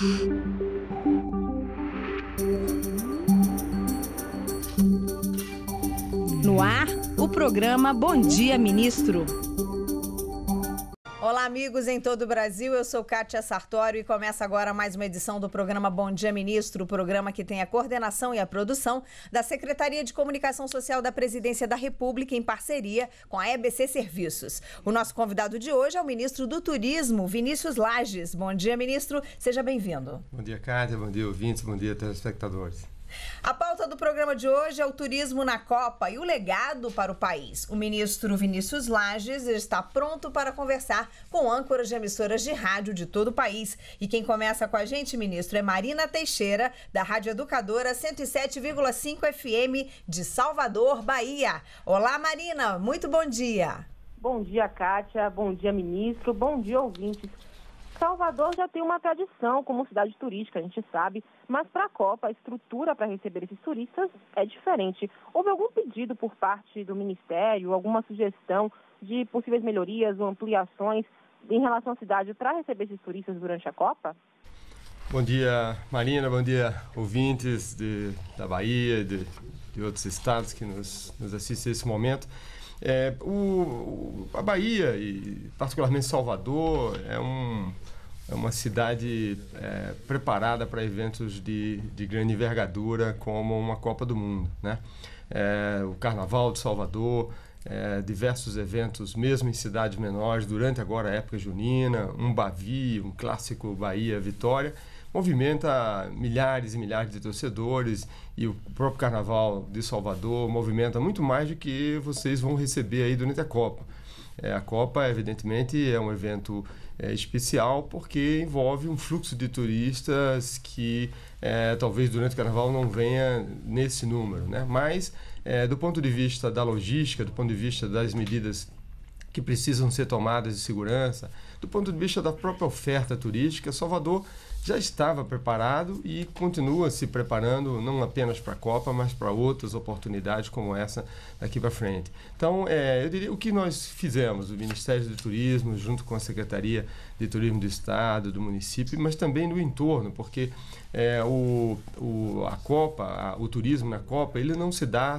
No ar, o programa Bom Dia Ministro. Olá, amigos em todo o Brasil. Eu sou Kátia Sartório e começa agora mais uma edição do programa Bom Dia Ministro, o programa que tem a coordenação e a produção da Secretaria de Comunicação Social da Presidência da República em parceria com a EBC Serviços. O nosso convidado de hoje é o ministro do Turismo, Vinícius Lages. Bom dia, ministro. Seja bem-vindo. Bom dia, Kátia. Bom dia, ouvintes. Bom dia, telespectadores. A pauta do programa de hoje é o turismo na Copa e o legado para o país. O ministro Vinícius Lages está pronto para conversar com âncoras de emissoras de rádio de todo o país. E quem começa com a gente, ministro, é Marina Teixeira, da Rádio Educadora 107,5 FM de Salvador, Bahia. Olá, Marina, muito bom dia. Bom dia, Kátia. Bom dia, ministro. Bom dia, ouvintes. Salvador já tem uma tradição como cidade turística, a gente sabe, mas para a Copa a estrutura para receber esses turistas é diferente. Houve algum pedido por parte do Ministério, alguma sugestão de possíveis melhorias ou ampliações em relação à cidade para receber esses turistas durante a Copa? Bom dia, Marina. Bom dia, ouvintes de, da Bahia, de, de outros estados que nos, nos assistem nesse momento. É, o, a Bahia, e particularmente Salvador, é um, é uma cidade é, preparada para eventos de, de grande envergadura, como uma Copa do Mundo. Né? É, o Carnaval de Salvador, é, diversos eventos, mesmo em cidades menores, durante agora a época junina, um Bavi, um clássico Bahia Vitória, movimenta milhares e milhares de torcedores e o próprio Carnaval de Salvador movimenta muito mais do que vocês vão receber aí durante a Copa. É, a Copa, evidentemente, é um evento é, especial porque envolve um fluxo de turistas que é, talvez durante o carnaval não venha nesse número, né? Mas é, do ponto de vista da logística, do ponto de vista das medidas que precisam ser tomadas de segurança, do ponto de vista da própria oferta turística, Salvador já estava preparado e continua se preparando não apenas para a Copa, mas para outras oportunidades como essa daqui para frente. Então, é, eu diria o que nós fizemos, o Ministério do Turismo, junto com a Secretaria de Turismo do Estado, do município, mas também do entorno, porque é, o, o, a Copa, a, o turismo na Copa, ele não se dá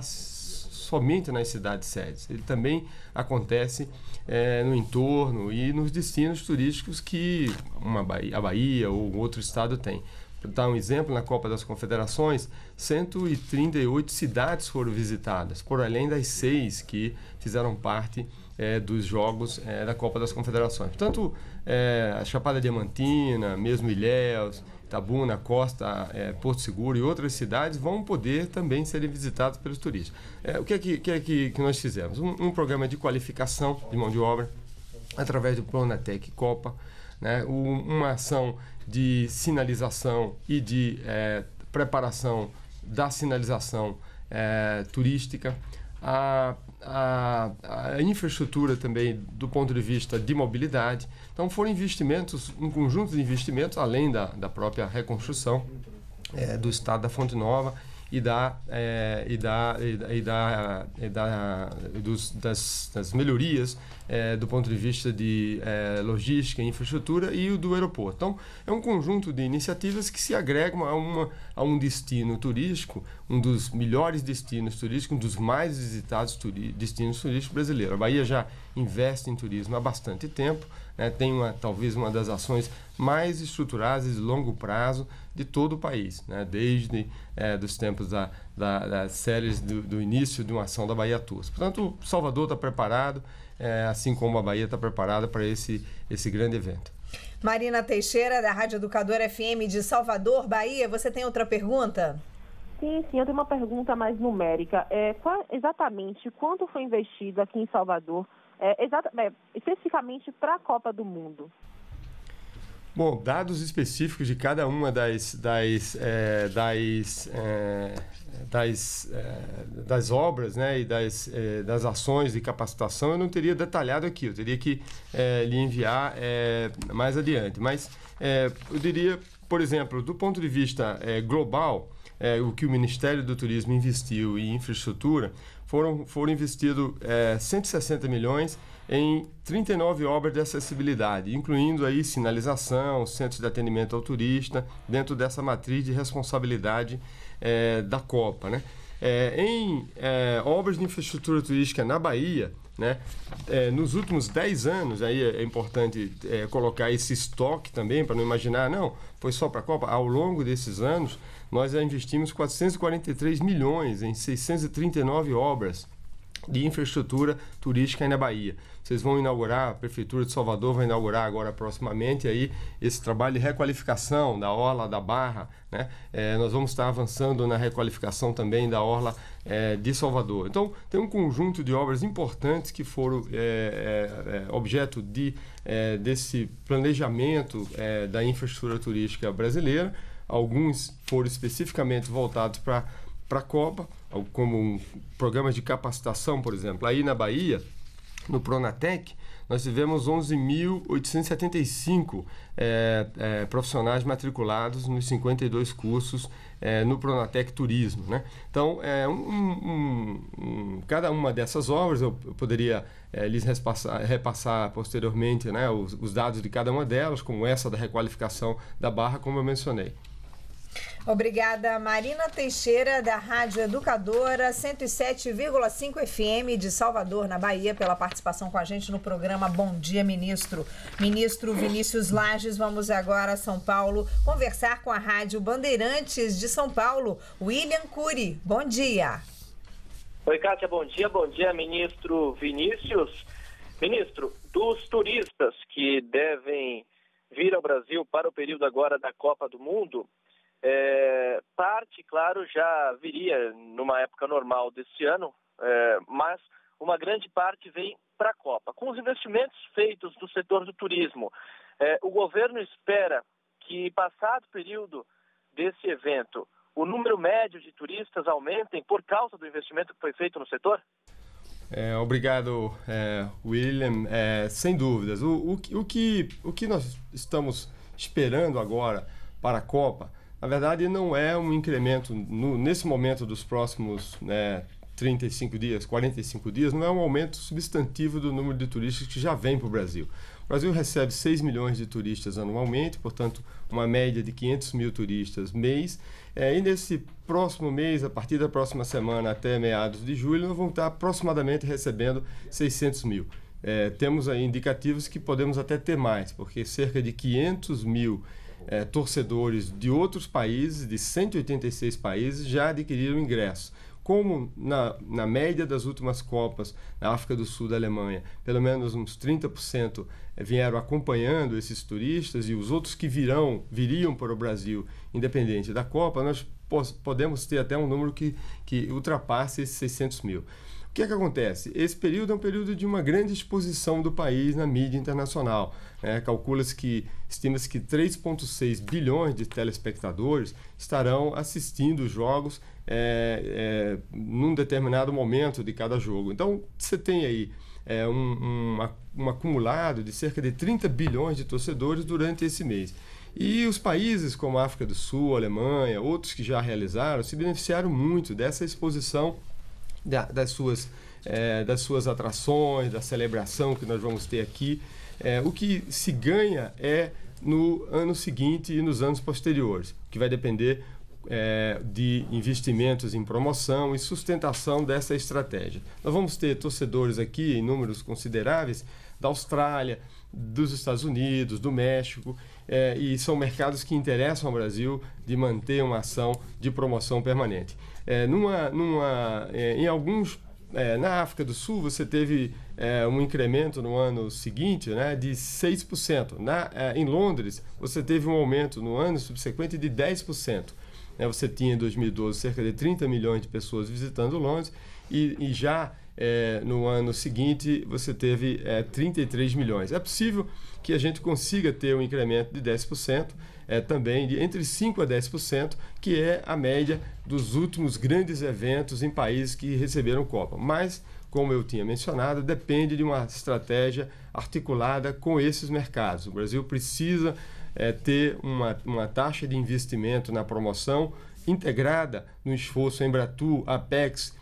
somente nas cidades sedes. Ele também acontece é, no entorno e nos destinos turísticos que uma Bahia, a Bahia ou outro estado tem. Para dar um exemplo, na Copa das Confederações, 138 cidades foram visitadas, por além das seis que fizeram parte é, dos jogos é, da Copa das Confederações. Portanto, é, a Chapada Diamantina, mesmo Ilhéus, Itabuna, Costa, é, Porto Seguro e outras cidades vão poder também serem visitadas pelos turistas. É, o que é que, que, é que, que nós fizemos? Um, um, programa de qualificação de mão de obra através do Pronatec Copa, né? Um, uma ação de sinalização e de é, preparação da sinalização é, turística, a, a, a, infraestrutura também do ponto de vista de mobilidade. Então foram investimentos, um conjunto de investimentos, além da, da própria reconstrução é, do estado da Fonte Nova e da é, e da e da, e da dos, das, das, melhorias é, do ponto de vista de é, logística, infraestrutura e o do aeroporto. Então é um conjunto de iniciativas que se agregam a uma a um destino turístico, um dos melhores destinos turísticos, um dos mais visitados turi destinos turísticos brasileiros. A Bahia já investe em turismo há bastante tempo né, tem uma, talvez uma das ações mais estruturadas de longo prazo de todo o país, né, desde é, dos tempos da, da, das séries do, do, início de uma ação da Bahia Tours. Portanto, Salvador está preparado, é, assim como a Bahia está preparada para esse, esse grande evento. Marina Teixeira, da Rádio Educadora FM de Salvador, Bahia, você tem outra pergunta? Sim, sim, eu tenho uma pergunta mais numérica. É, qual, exatamente quanto foi investido aqui em Salvador é, é, especificamente para a Copa do Mundo? Bom, dados específicos de cada uma das, das, é, das, é, das, é, das obras né, e das, é, das ações de capacitação eu não teria detalhado aqui, eu teria que é, lhe enviar mais adiante. Mas eu diria, por exemplo, do ponto de vista global, é, o que o Ministério do Turismo investiu em infraestrutura, foram, foram investidos é, 160 milhões em 39 obras de acessibilidade, incluindo aí sinalização, centros de atendimento ao turista, dentro dessa matriz de responsabilidade é, da Copa. Né? É, em é, obras de infraestrutura turística na Bahia, né? É, nos últimos 10 anos, aí é importante é, colocar esse estoque também, para não imaginar, não, foi só para a Copa. Ao longo desses anos, nós já investimos 443 milhões em 639 obras de infraestrutura turística aí na Bahia. Vocês vão inaugurar, a Prefeitura de Salvador vai inaugurar agora proximamente aí esse trabalho de requalificação da Orla da Barra. Né? É, nós vamos estar avançando na requalificação também da Orla é, de Salvador. Então, tem um conjunto de obras importantes que foram é, é, é objeto de, é, desse planejamento da infraestrutura turística brasileira. Alguns foram especificamente voltados para a Copa, como um de capacitação, por exemplo. Aí na Bahia, no Pronatec, nós tivemos 11.875 é, é, profissionais matriculados nos 52 cursos é, no Pronatec Turismo. Né? Então, é, um, um, um, cada uma dessas obras, eu, poderia é, lhes repassar, repassar posteriormente né, os, os dados de cada uma delas, como essa da requalificação da barra, como eu mencionei. Obrigada, Marina Teixeira, da Rádio Educadora 107,5 FM de Salvador, na Bahia, pela participação com a gente no programa Bom Dia, Ministro. Ministro Vinícius Lages, vamos agora a São Paulo conversar com a Rádio Bandeirantes de São Paulo, William Cury. Bom dia. Oi, Kátia, bom dia. Bom dia, ministro Vinícius. Ministro, dos turistas que devem vir ao Brasil para o período agora da Copa do Mundo, é, parte, claro, já viria numa época normal desse ano, é, mas uma grande parte vem para a Copa. Com os investimentos feitos no setor do turismo, é, o governo espera que, passado o período desse evento, o número médio de turistas aumentem por causa do investimento que foi feito no setor? É, obrigado, é, William. É, sem dúvidas. O, o, o, que, o que nós estamos esperando agora para a Copa na verdade, não é um incremento, no, nesse momento dos próximos né, 35 dias, 45 dias, não é um aumento substantivo do número de turistas que já vem para o Brasil. O Brasil recebe 6 milhões de turistas anualmente, portanto, uma média de 500 mil turistas mês. É, e nesse próximo mês, a partir da próxima semana até meados de julho, nós vamos estar aproximadamente recebendo 600 mil. É, temos aí indicativos que podemos até ter mais, porque cerca de 500 mil é, torcedores de outros países, de 186 países, já adquiriram ingresso. Como na, na média das últimas Copas na África do Sul da Alemanha, pelo menos uns 30% vieram acompanhando esses turistas e os outros que virão, viriam para o Brasil, independente da Copa, nós podemos ter até um número que, que ultrapasse esses 600 mil. O que é que acontece? Esse período é um período de uma grande exposição do país na mídia internacional. Né? Calcula-se que, estima-se que 3,6 bilhões de telespectadores estarão assistindo os jogos é, é, num determinado momento de cada jogo. Então, você tem aí é, um, um, um acumulado de cerca de 30 bilhões de torcedores durante esse mês. E os países como a África do Sul, a Alemanha, outros que já realizaram, se beneficiaram muito dessa exposição da, das, suas, é, das suas atrações, da celebração que nós vamos ter aqui. É, o que se ganha é no ano seguinte e nos anos posteriores, que vai depender é, de investimentos em promoção e sustentação dessa estratégia. Nós vamos ter torcedores aqui em números consideráveis da Austrália, dos Estados Unidos, do México, é, e são mercados que interessam ao Brasil de manter uma ação de promoção permanente. É, numa, numa, é, em alguns é, na África do Sul, você teve é, um incremento no ano seguinte né, de 6%. Na, é, em Londres, você teve um aumento no ano subsequente de 10%. Né, você tinha em 2012 cerca de 30 milhões de pessoas visitando Londres e, e já é, no ano seguinte você teve 33 milhões. É possível que a gente consiga ter um incremento de 10%, é, também de entre 5% a 10%, que é a média dos últimos grandes eventos em países que receberam Copa. Mas, como eu tinha mencionado, depende de uma estratégia articulada com esses mercados. O Brasil precisa é, ter uma, uma taxa de investimento na promoção integrada no esforço Embratur, Apex,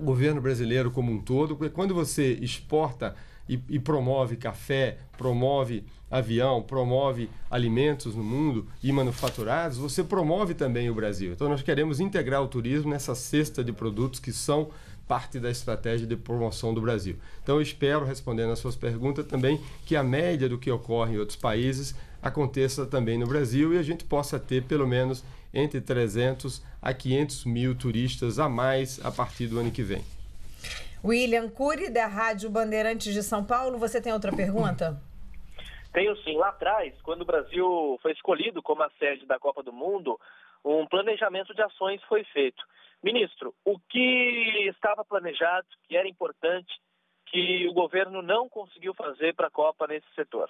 governo brasileiro como um todo, porque quando você exporta e, e, promove café, promove avião, promove alimentos no mundo e manufaturados, você promove também o Brasil. Então nós queremos integrar o turismo nessa cesta de produtos que são parte da estratégia de promoção do Brasil. Então eu espero, respondendo às suas perguntas, também que a média do que ocorre em outros países aconteça também no Brasil e a gente possa ter pelo menos entre 300 a 500 mil turistas a mais a partir do ano que vem. William Cury, da Rádio Bandeirantes de São Paulo, você tem outra pergunta? Tenho sim. Lá atrás, quando o Brasil foi escolhido como a sede da Copa do Mundo, um planejamento de ações foi feito. Ministro, o que estava planejado, que era importante, que o governo não conseguiu fazer para a Copa nesse setor?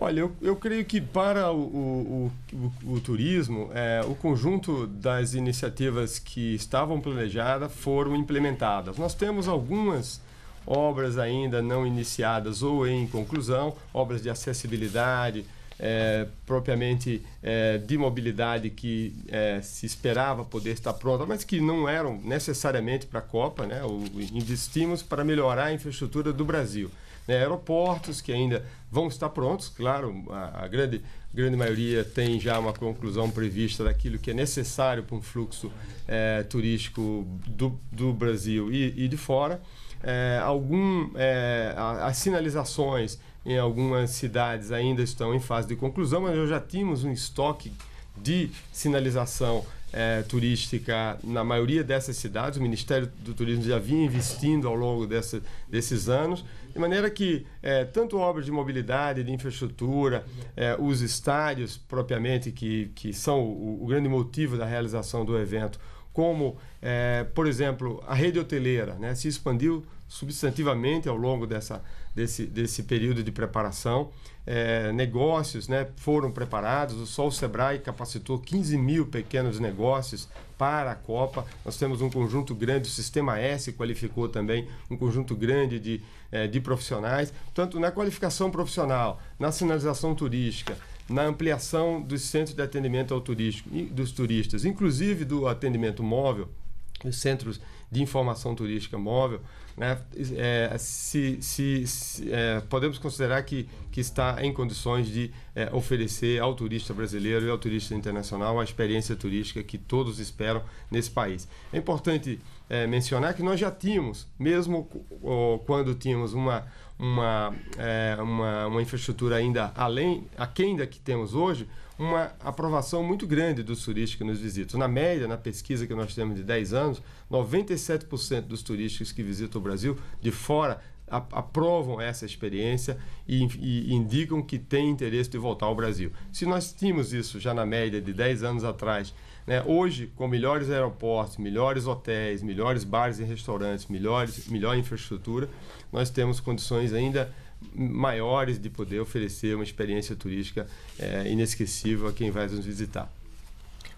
Olha, eu, eu creio que para o, o, o, o turismo, é, o conjunto das iniciativas que estavam planejadas foram implementadas. Nós temos algumas obras ainda não iniciadas ou em conclusão, obras de acessibilidade, é, propriamente é, de mobilidade que é, se esperava poder estar pronta, mas que não eram necessariamente para a Copa. Né? O, investimos para melhorar a infraestrutura do Brasil né, aeroportos que ainda vão estar prontos, claro, a, a, grande, grande maioria tem já uma conclusão prevista daquilo que é necessário para um fluxo é, turístico do, do Brasil e, e de fora. É, algum, é, as sinalizações em algumas cidades ainda estão em fase de conclusão, mas nós já tínhamos um estoque de sinalização é, turística na maioria dessas cidades. O Ministério do Turismo já vinha investindo ao longo dessa, desses anos, de maneira que é, tanto obras de mobilidade, de infraestrutura, é, os estádios propriamente, que, que são o, o, grande motivo da realização do evento, como, é, por exemplo, a rede hoteleira, né, se expandiu substantivamente ao longo dessa, desse, desse período de preparação. É, negócios né, foram preparados, só o Sebrae capacitou 15 mil pequenos negócios para a Copa. Nós temos um conjunto grande, o Sistema S qualificou também um conjunto grande de, é, de profissionais. Tanto na qualificação profissional, na sinalização turística, na ampliação dos centros de atendimento ao turístico, dos turistas, inclusive do atendimento móvel, os centros de informação turística móvel, né, é, se, se, se é, podemos considerar que, que está em condições de é, oferecer ao turista brasileiro e ao turista internacional a experiência turística que todos esperam nesse país. É importante é, mencionar que nós já tínhamos, mesmo quando tínhamos uma, uma, é, uma, uma infraestrutura ainda além, aquém da que temos hoje, uma aprovação muito grande dos turistas que nos visitam. Na média, na pesquisa que nós temos de 10 anos, 97% dos turistas que visitam o Brasil de fora aprovam essa experiência e, e, indicam que têm interesse de voltar ao Brasil. Se nós tínhamos isso já na média de 10 anos atrás, né, hoje, com melhores aeroportos, melhores hotéis, melhores bares e restaurantes, melhores, melhor infraestrutura, nós temos condições ainda maiores de poder oferecer uma experiência turística é, inesquecível a quem vai nos visitar.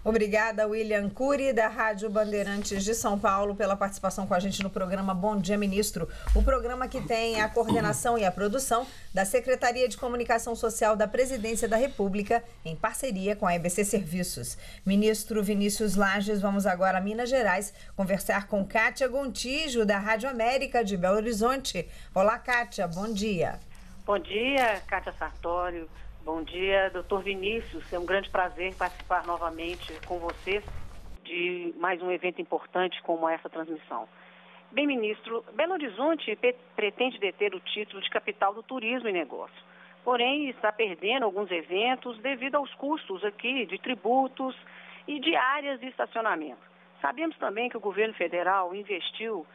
Obrigada, William Cury, da Rádio Bandeirantes de São Paulo, pela participação com a gente no programa Bom Dia Ministro. O programa que tem a coordenação e a produção da Secretaria de Comunicação Social da Presidência da República, em parceria com a EBC Serviços. Ministro Vinícius Lages, vamos agora a Minas Gerais conversar com Kátia Gontijo, da Rádio América de Belo Horizonte. Olá, Kátia, bom dia. Bom dia, Kátia Sartório. Bom dia, doutor Vinícius. É um grande prazer participar novamente com vocês de mais um evento importante como essa transmissão. Bem, ministro, Belo Horizonte pretende deter o título de capital do turismo e negócio. Porém, está perdendo alguns eventos devido aos custos aqui de tributos e de áreas de estacionamento. Sabemos também que o governo federal investiu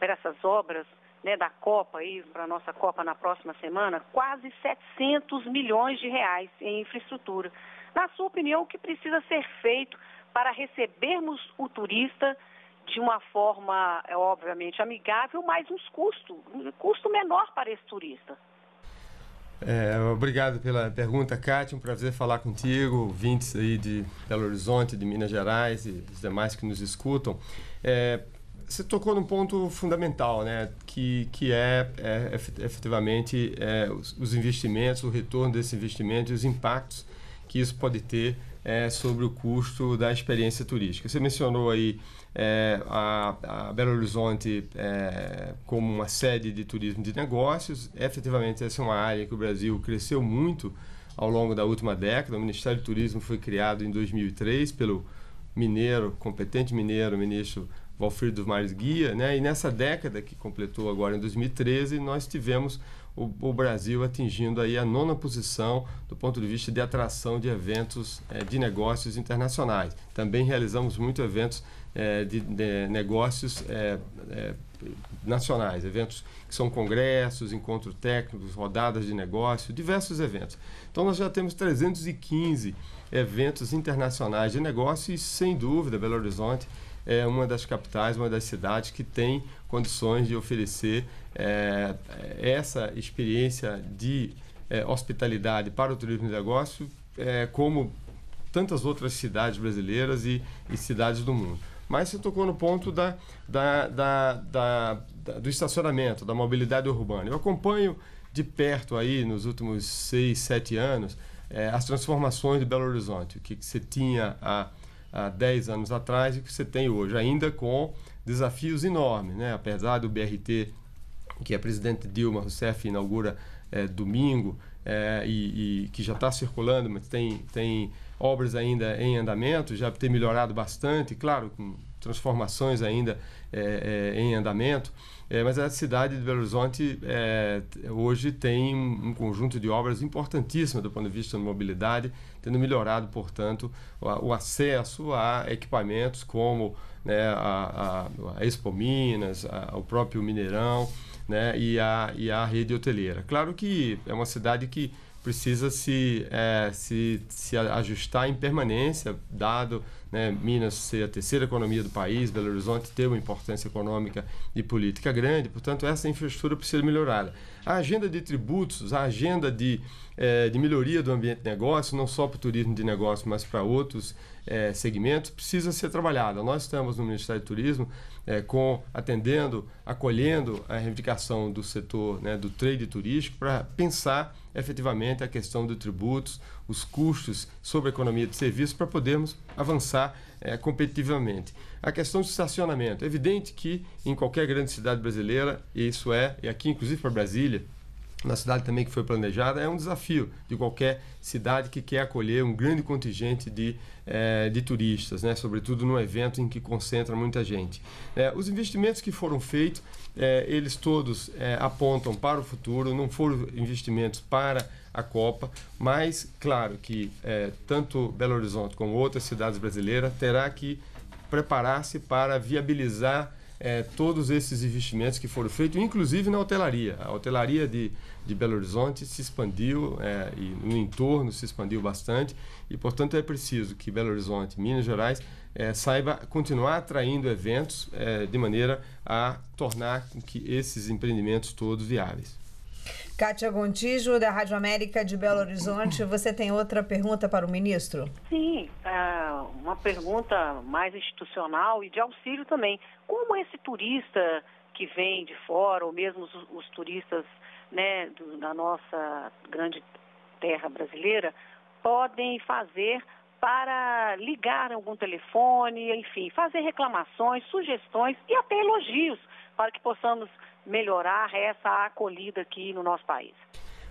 para essas obras né, da Copa, para a nossa Copa na próxima semana, quase 700 milhões de reais em infraestrutura. Na sua opinião, o que precisa ser feito para recebermos o turista de uma forma, é, obviamente, amigável, mas uns custos, um custo menor para esse turista? É, obrigado pela pergunta, Kátia. Um prazer falar contigo, ouvintes aí de Belo Horizonte, de Minas Gerais e os demais que nos escutam. É, você tocou num ponto fundamental, né? que, que é, é efetivamente é, os, os, investimentos, o retorno desse investimento e os impactos que isso pode ter é, sobre o custo da experiência turística. Você mencionou aí é, a, a, Belo Horizonte é, como uma sede de turismo de negócios. Efetivamente, essa é uma área que o Brasil cresceu muito ao longo da última década. O Ministério do Turismo foi criado em 2003 pelo mineiro, competente mineiro, ministro Valfrido Mares Guia, né? E nessa década que completou agora em 2013, nós tivemos o, o, Brasil atingindo aí a nona posição do ponto de vista de atração de eventos é, de negócios internacionais. Também realizamos muitos eventos é, de, de, negócios é, nacionais, eventos que são congressos, encontros técnicos, rodadas de negócio, diversos eventos. Então nós já temos 315 eventos internacionais de negócio e, sem dúvida, Belo Horizonte é uma das capitais, uma das cidades que tem condições de oferecer é, essa experiência de é, hospitalidade para o turismo de negócio, é, como tantas outras cidades brasileiras e, e, cidades do mundo. Mas você tocou no ponto da, da, da, da, do estacionamento, da mobilidade urbana. Eu acompanho de perto aí, nos últimos seis, sete anos, é, as transformações de Belo Horizonte, o que, que você tinha há há 10 anos atrás e que você tem hoje, ainda com desafios enormes, né? apesar do BRT, que a presidente Dilma Rousseff inaugura é, domingo é, e, e, que já está circulando, mas tem, tem obras ainda em andamento, já tem melhorado bastante, claro, com transformações ainda é, em andamento. É, mas a cidade de Belo Horizonte é, hoje tem um conjunto de obras importantíssimas do ponto de vista da mobilidade, tendo melhorado, portanto, o, o acesso a equipamentos como né, a, a, a, Expo Minas, a, o próprio Mineirão né, e, a, e a rede hoteleira. Claro que é uma cidade que precisa se, é, se, se ajustar em permanência, dado né, Minas ser a terceira economia do país, Belo Horizonte ter uma importância econômica e política grande, portanto, essa infraestrutura precisa ser melhorada. A agenda de tributos, a agenda de, é, de melhoria do ambiente de negócio, não só para o turismo de negócio, mas para outros é, segmentos, precisa ser trabalhada. Nós estamos no Ministério do Turismo é, com atendendo, acolhendo a reivindicação do setor né, do trade turístico para pensar efetivamente a questão de tributos, os custos sobre a economia de serviços para podermos avançar é, competitivamente. A questão do estacionamento. É evidente que em qualquer grande cidade brasileira, e isso é, e aqui inclusive para Brasília, na cidade também que foi planejada, é um desafio de qualquer cidade que quer acolher um grande contingente de, é, de turistas, né? sobretudo num evento em que concentra muita gente. É, os investimentos que foram feitos, é, eles todos apontam para o futuro, não foram investimentos para a Copa, mas claro que tanto Belo Horizonte como outras cidades brasileiras terá que preparar-se para viabilizar é, todos esses investimentos que foram feitos, inclusive na hotelaria. A hotelaria de, de Belo Horizonte se expandiu é, e no entorno se expandiu bastante e, portanto, é preciso que Belo Horizonte, Minas Gerais, é, saiba continuar atraindo eventos é, de maneira a tornar que esses empreendimentos todos viáveis. Kátia Gontijo, da Rádio América de Belo Horizonte, você tem outra pergunta para o ministro? Sim, é, uma pergunta mais institucional e de auxílio também. Como esse turista que vem de fora, ou mesmo os, turistas né, da nossa grande terra brasileira, podem fazer para ligar algum telefone, enfim, fazer reclamações, sugestões e até elogios para que possamos melhorar essa acolhida aqui no nosso país?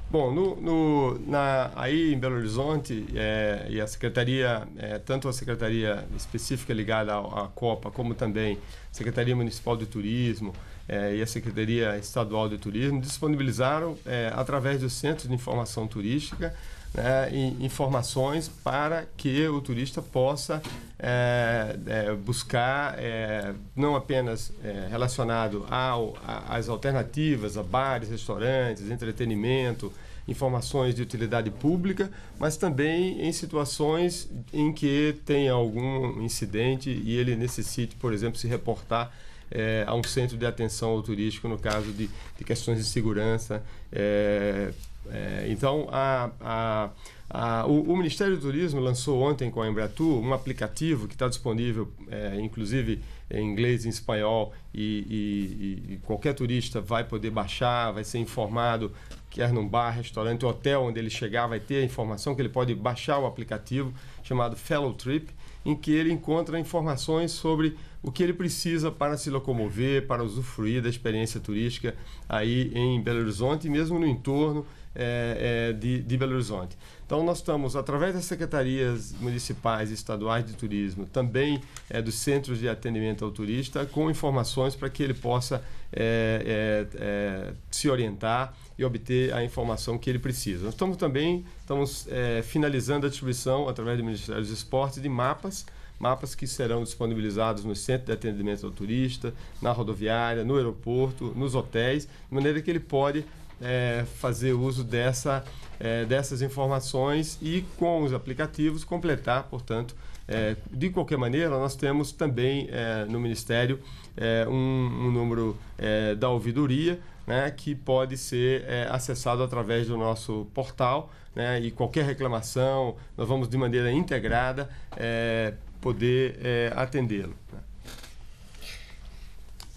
Bom, no, no, na, aí em Belo Horizonte, é, e a Secretaria, é, tanto a Secretaria específica ligada à, à, Copa, como também a Secretaria Municipal de Turismo é, e a Secretaria Estadual de Turismo, disponibilizaram, é, através do Centro de Informação Turística, né, informações para que o turista possa é, é, buscar, é, não apenas é, relacionado ao, às alternativas, a bares, restaurantes, entretenimento, informações de utilidade pública, mas também em situações em que tem algum incidente e ele necessite, por exemplo, se reportar é, a um centro de atenção ao turístico no caso de, de questões de segurança. É, é, então, a, a, a, o, o, Ministério do Turismo lançou ontem com a Embratur um aplicativo que está disponível, é, inclusive em inglês em espanhol, e, e, e, qualquer turista vai poder baixar, vai ser informado quer num bar, restaurante, hotel onde ele chegar, vai ter a informação que ele pode baixar o aplicativo chamado Fellow Trip, em que ele encontra informações sobre o que ele precisa para se locomover, para usufruir da experiência turística aí em Belo Horizonte e mesmo no entorno é, é, de, de, Belo Horizonte. Então, nós estamos, através das secretarias municipais e estaduais de turismo, também é, dos centros de atendimento ao turista, com informações para que ele possa é, é, se orientar e obter a informação que ele precisa. Nós estamos também estamos, finalizando a distribuição, através do Ministério dos Esportes, de mapas mapas que serão disponibilizados no centro de atendimento ao turista, na rodoviária, no aeroporto, nos hotéis, de maneira que ele pode é, fazer uso dessa, é, dessas informações e com os aplicativos completar, portanto, é, de qualquer maneira, nós temos também é, no Ministério é, um, um, número é, da ouvidoria né, que pode ser acessado através do nosso portal né, e qualquer reclamação, nós vamos de maneira integrada poder atendê-lo. Né.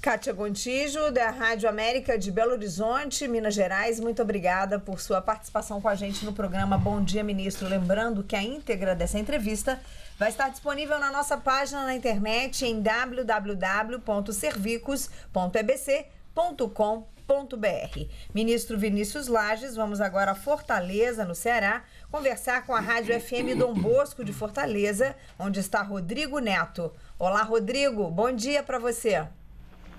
Kátia Gontijo, da Rádio América de Belo Horizonte, Minas Gerais, muito obrigada por sua participação com a gente no programa Bom Dia Ministro. Lembrando que a íntegra dessa entrevista vai estar disponível na nossa página na internet em www.servicos.ebc.com.br. Ministro Vinícius Lages, vamos agora a Fortaleza, no Ceará, conversar com a Rádio FM Dom Bosco de Fortaleza, onde está Rodrigo Neto. Olá, Rodrigo, bom dia para você.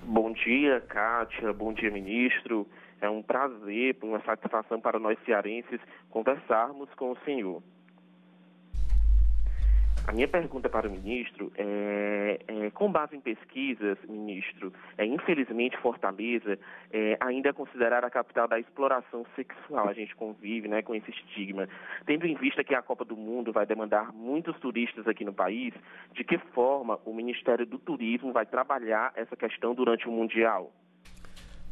Bom dia, Kátia. Bom dia, ministro. É um prazer, uma satisfação para nós cearenses conversarmos com o senhor. A minha pergunta para o ministro é, é com base em pesquisas, ministro, é, infelizmente Fortaleza é, ainda é considerada a capital da exploração sexual. A gente convive né, com esse estigma. Tendo em vista que a Copa do Mundo vai demandar muitos turistas aqui no país, de que forma o Ministério do Turismo vai trabalhar essa questão durante o Mundial?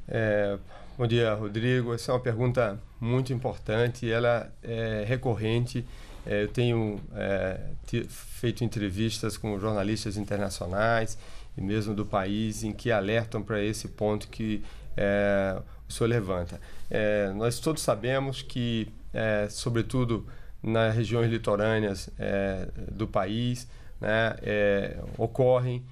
É, bom dia, Rodrigo. Essa é uma pergunta muito importante, ela é recorrente é, eu tenho é, feito entrevistas com jornalistas internacionais e mesmo do país em que alertam para esse ponto que é, o senhor levanta. É, nós todos sabemos que, é, sobretudo nas regiões litorâneas é, do país, né, ocorrem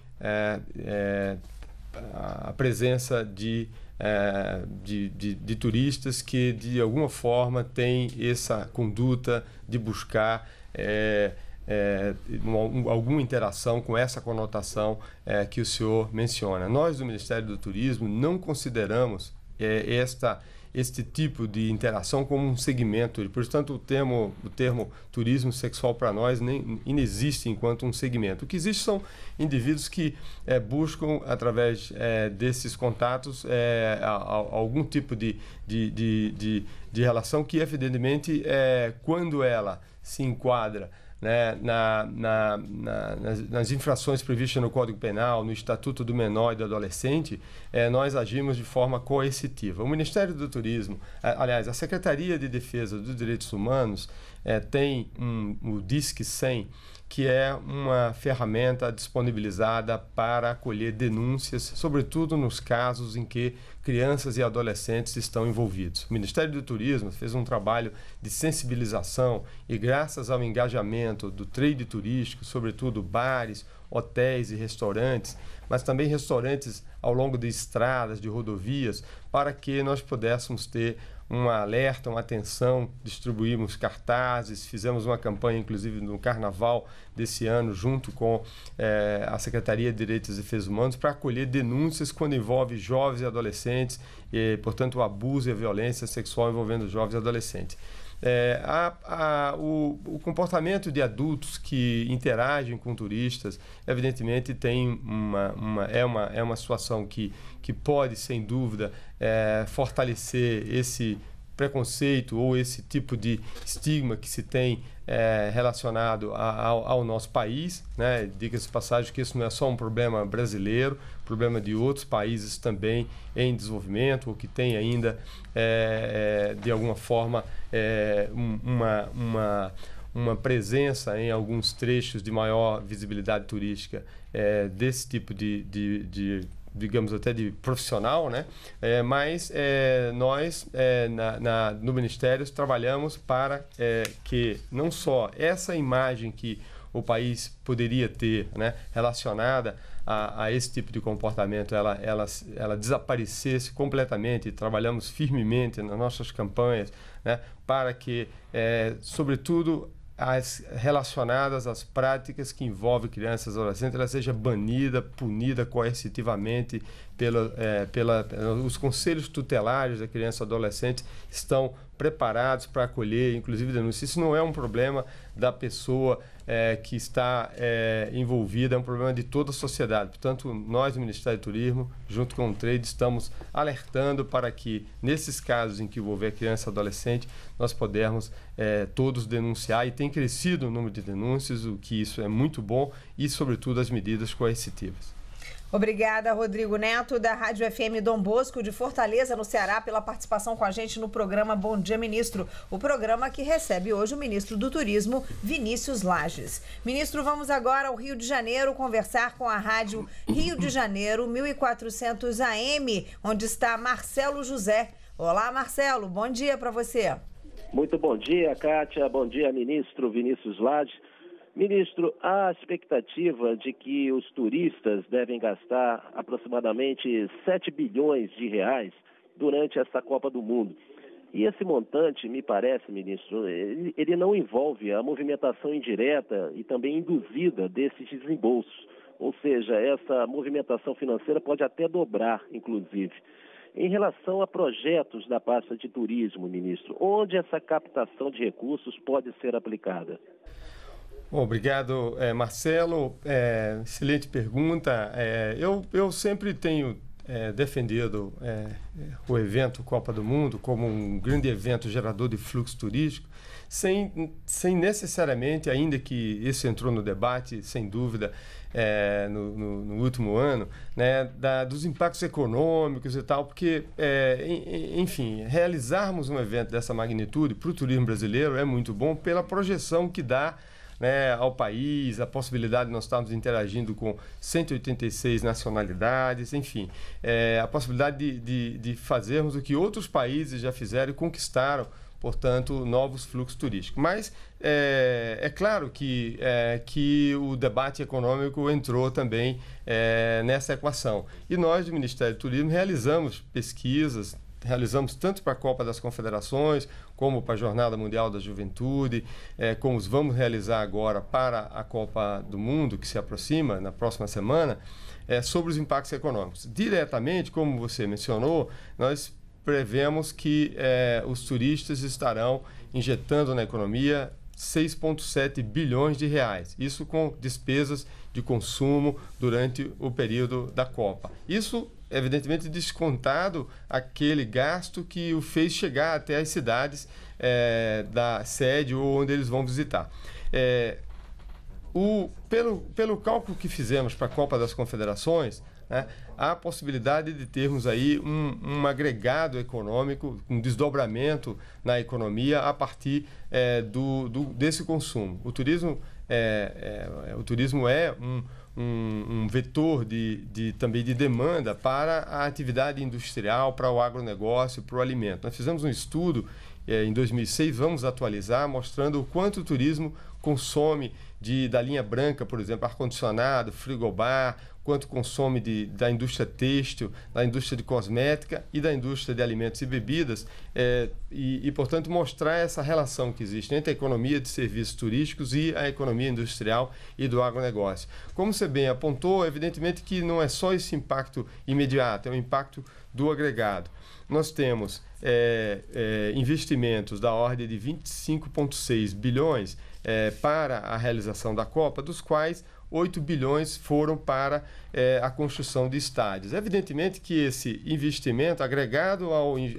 a presença de é, de, de, de, turistas que de alguma forma têm essa conduta de buscar é, é, uma, alguma interação com essa conotação é, que o senhor menciona. Nós do Ministério do Turismo não consideramos é, esta este tipo de interação como um segmento. Portanto, o termo, o termo turismo sexual para nós nem inexiste enquanto um segmento. O que existe são indivíduos que é, buscam, através é, desses contatos, é, a, a, algum tipo de, de, de, de, de relação que, evidentemente, é, quando ela se enquadra né, na, na, na, nas, nas, infrações previstas no Código Penal, no Estatuto do Menor e do Adolescente, é, nós agimos de forma coercitiva. O Ministério do Turismo, aliás, a Secretaria de Defesa dos Direitos Humanos é, tem um, o DISC 100, que é uma ferramenta disponibilizada para acolher denúncias, sobretudo nos casos em que crianças e adolescentes estão envolvidos. O Ministério do Turismo fez um trabalho de sensibilização e, graças ao engajamento do trade turístico, sobretudo bares, hotéis e restaurantes, mas também restaurantes ao longo de estradas, de rodovias, para que nós pudéssemos ter um alerta, uma atenção, distribuímos cartazes, fizemos uma campanha, inclusive, no carnaval desse ano, junto com eh, a Secretaria de Direitos e Defesa Humanos, para acolher denúncias quando envolve jovens e adolescentes, e, portanto, o abuso e a violência sexual envolvendo jovens e adolescentes. É, a, a, o, o, comportamento de adultos que interagem com turistas, evidentemente, tem uma, uma, é, uma, é uma situação que, que pode, sem dúvida, é, fortalecer esse preconceito ou esse tipo de estigma que se tem é, relacionado a, ao, ao, nosso país. Né? Diga-se passagem que isso não é só um problema brasileiro, problema de outros países também em desenvolvimento, ou que tem ainda, é, é, de alguma forma, é, uma, uma, uma presença em alguns trechos de maior visibilidade turística é, desse tipo de, de, de digamos até de profissional, né? É, mas é, nós é, na, na, no Ministério trabalhamos para é, que não só essa imagem que o país poderia ter né, relacionada a, a, esse tipo de comportamento ela, ela, ela desaparecesse completamente. Trabalhamos firmemente nas nossas campanhas né, para que, é, sobretudo, as relacionadas às práticas que envolvem crianças e adolescentes, ela seja banida, punida coercitivamente pela, é, pela, os conselhos tutelares da criança e adolescente estão preparados para acolher, inclusive denúncias. Isso não é um problema da pessoa é, que está é, envolvida, é um problema de toda a sociedade. Portanto, nós do Ministério do Turismo, junto com o Trade, estamos alertando para que, nesses casos em que envolver criança e adolescente, nós pudermos é, todos denunciar e tem crescido o número de denúncias, o que isso é muito bom e, sobretudo, as medidas coercitivas. Obrigada, Rodrigo Neto, da Rádio FM Dom Bosco, de Fortaleza, no Ceará, pela participação com a gente no programa Bom Dia Ministro. O programa que recebe hoje o ministro do Turismo, Vinícius Lages. Ministro, vamos agora ao Rio de Janeiro conversar com a Rádio Rio de Janeiro 1400 AM, onde está Marcelo José. Olá, Marcelo, bom dia para você. Muito bom dia, Kátia. Bom dia, ministro Vinícius Lages. Ministro, há expectativa de que os turistas devem gastar aproximadamente 7 bilhões de reais durante essa Copa do Mundo. E esse montante, me parece, ministro, ele, ele não envolve a movimentação indireta e também induzida desses desembolsos. Ou seja, essa movimentação financeira pode até dobrar, inclusive. Em relação a projetos da pasta de turismo, ministro, onde essa captação de recursos pode ser aplicada? Obrigado, é, Marcelo. É, excelente pergunta. É, eu, eu sempre tenho defendido o evento Copa do Mundo como um grande evento gerador de fluxo turístico, sem, sem necessariamente, ainda que isso entrou no debate, sem dúvida, no, no, no, último ano, né, da, dos impactos econômicos e tal, porque, enfim, realizarmos um evento dessa magnitude para o turismo brasileiro é muito bom pela projeção que dá né, ao país, a possibilidade de nós estarmos interagindo com 186 nacionalidades, enfim, é, a possibilidade de, de, de fazermos o que outros países já fizeram e conquistaram portanto, novos fluxos turísticos. Mas é, é claro que, é, que o debate econômico entrou também é, nessa equação. E nós, do Ministério do Turismo, realizamos pesquisas, realizamos tanto para a Copa das Confederações, como para a Jornada Mundial da Juventude, é, como vamos realizar agora para a Copa do Mundo, que se aproxima na próxima semana, é, sobre os impactos econômicos. Diretamente, como você mencionou, nós prevemos que é, os turistas estarão injetando na economia 6,7 bilhões de reais. Isso com despesas de consumo durante o período da Copa. Isso evidentemente descontado aquele gasto que o fez chegar até as cidades é, da sede ou onde eles vão visitar. É, o, pelo, pelo cálculo que fizemos para a Copa das Confederações, né, há a possibilidade de termos aí um, um, agregado econômico, um desdobramento na economia a partir é, do, do, desse consumo. O turismo é, é, o turismo é um, um, um vetor de, de, também de demanda para a atividade industrial, para o agronegócio, para o alimento. Nós fizemos um estudo eh, em 2006, vamos atualizar, mostrando o quanto o turismo consome de, da linha branca, por exemplo, ar-condicionado, frigobar, quanto consome de, da indústria têxtil, da indústria de cosmética e da indústria de alimentos e bebidas, é, e, e, portanto, mostrar essa relação que existe entre a economia de serviços turísticos e a economia industrial e do agronegócio. Como você bem apontou, evidentemente que não é só esse impacto imediato, é o impacto do agregado. Nós temos é, é, investimentos da ordem de 25,6 bilhões é, para a realização da Copa, dos quais 8 bilhões foram para é, a construção de estádios. Evidentemente que esse investimento, agregado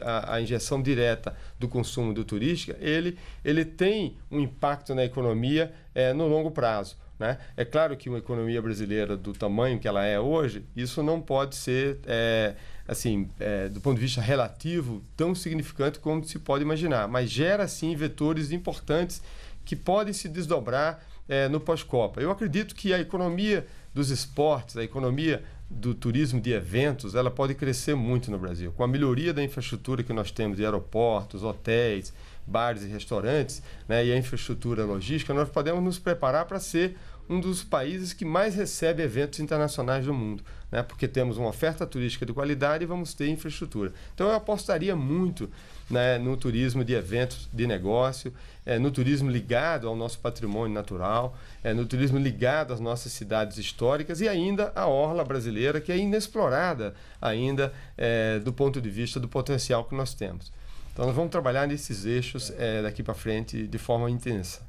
à injeção direta do consumo do turístico, ele, ele tem um impacto na economia é, no longo prazo. Né? É claro que uma economia brasileira do tamanho que ela é hoje, isso não pode ser, é, assim, é, do ponto de vista relativo, tão significante como se pode imaginar, mas gera sim vetores importantes que podem se desdobrar é, no pós-Copa. Eu acredito que a economia dos esportes, a economia do turismo de eventos, ela pode crescer muito no Brasil. Com a melhoria da infraestrutura que nós temos de aeroportos, hotéis, bares e restaurantes, né, e a infraestrutura logística, nós podemos nos preparar para ser um dos países que mais recebe eventos internacionais do mundo, né? porque temos uma oferta turística de qualidade e vamos ter infraestrutura. Então eu apostaria muito né, no turismo de eventos de negócio, é, no turismo ligado ao nosso patrimônio natural, é, no turismo ligado às nossas cidades históricas e ainda a orla brasileira, que é inexplorada ainda é, do ponto de vista do potencial que nós temos. Então nós vamos trabalhar nesses eixos é, daqui para frente de forma intensa.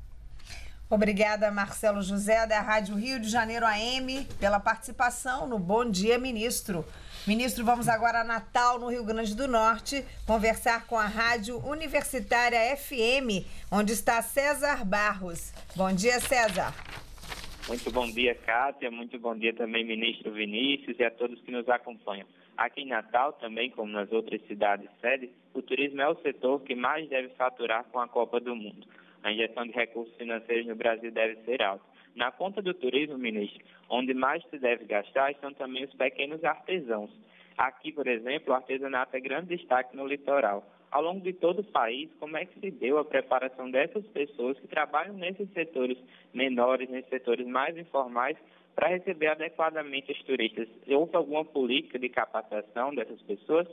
Obrigada, Marcelo José, da Rádio Rio de Janeiro AM, pela participação no Bom Dia Ministro. Ministro, vamos agora a Natal, no Rio Grande do Norte, conversar com a Rádio Universitária FM, onde está César Barros. Bom dia, César. Muito bom dia, Kátia. Muito bom dia também, ministro Vinícius, e a todos que nos acompanham. Aqui em Natal, também como nas outras cidades sedes, o turismo é o setor que mais deve faturar com a Copa do Mundo a injeção de recursos financeiros no Brasil deve ser alta. Na conta do turismo, ministro, onde mais se deve gastar estão também os pequenos artesãos. Aqui, por exemplo, o artesanato é grande destaque no litoral. Ao longo de todo o país, como é que se deu a preparação dessas pessoas que trabalham nesses setores menores, nesses setores mais informais, para receber adequadamente os turistas? Houve alguma política de capacitação dessas pessoas?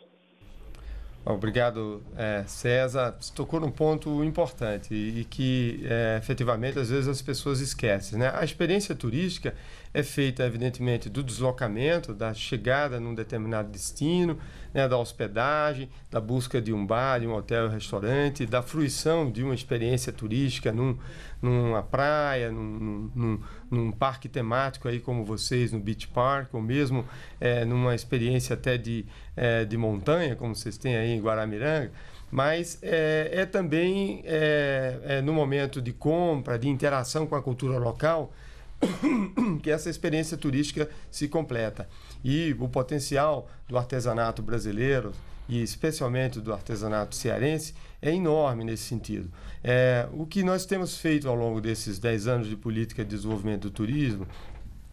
Obrigado, é, César. Você tocou num ponto importante e, que, é, efetivamente, às vezes as pessoas esquecem. Né? A experiência turística é feita, evidentemente, do deslocamento, da chegada num determinado destino, né, da hospedagem, da busca de um bar, de um hotel, restaurante, da fruição de uma experiência turística num, numa praia, num, num, num, parque temático aí como vocês, no Beach Park, ou mesmo é, numa experiência até de, é, de montanha, como vocês têm aí em Guaramiranga. Mas é, é também é, é, no momento de compra, de interação com a cultura local, que essa experiência turística se completa. E o potencial do artesanato brasileiro, e especialmente do artesanato cearense, é enorme nesse sentido. É, o que nós temos feito ao longo desses 10 anos de política de desenvolvimento do turismo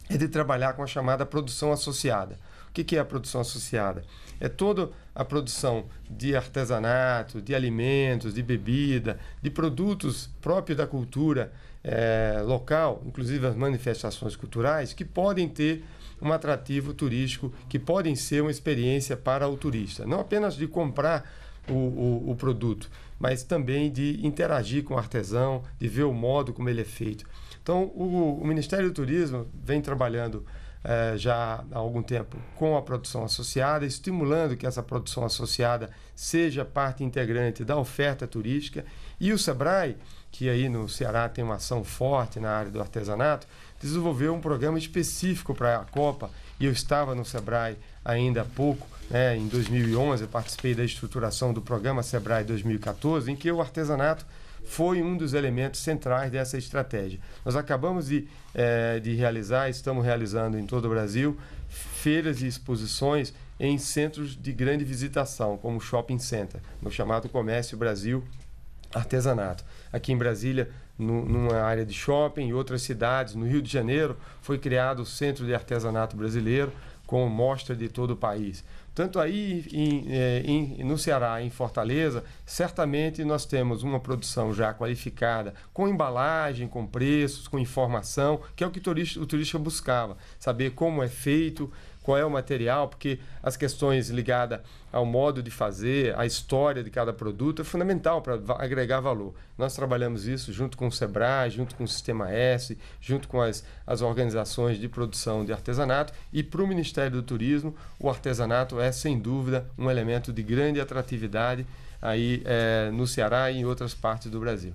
é de trabalhar com a chamada produção associada. O que, é a produção associada? É toda a produção de artesanato, de alimentos, de bebida, de produtos próprios da cultura é, local, inclusive as manifestações culturais, que podem ter um atrativo turístico, que podem ser uma experiência para o turista. Não apenas de comprar o, o, o produto, mas também de interagir com o artesão, de ver o modo como ele é feito. Então, o, o Ministério do Turismo vem trabalhando é, já há algum tempo com a produção associada, estimulando que essa produção associada seja parte integrante da oferta turística. E o SEBRAE que aí no Ceará tem uma ação forte na área do artesanato, desenvolveu um programa específico para a Copa e eu estava no Sebrae ainda há pouco, né, em 2011, eu participei da estruturação do programa Sebrae 2014, em que o artesanato foi um dos elementos centrais dessa estratégia. Nós acabamos de, é, de realizar, estamos realizando em todo o Brasil, feiras e exposições em centros de grande visitação, como o Shopping Center, no chamado Comércio Brasil Artesanato aqui em Brasília, no, numa área de shopping, em outras cidades, no Rio de Janeiro, foi criado o Centro de Artesanato Brasileiro, com mostra de todo o país. Tanto aí em, é, em, no Ceará, em Fortaleza, certamente nós temos uma produção já qualificada, com embalagem, com preços, com informação, que é o que o turista, o turista buscava, saber como é feito, qual é o material, porque as questões ligadas ao modo de fazer, à história de cada produto é fundamental para agregar valor. Nós trabalhamos isso junto com o Sebrae, junto com o Sistema S, junto com as, as organizações de produção de artesanato e para o Ministério do Turismo, o artesanato é sem dúvida um elemento de grande atratividade aí é, no Ceará e em outras partes do Brasil.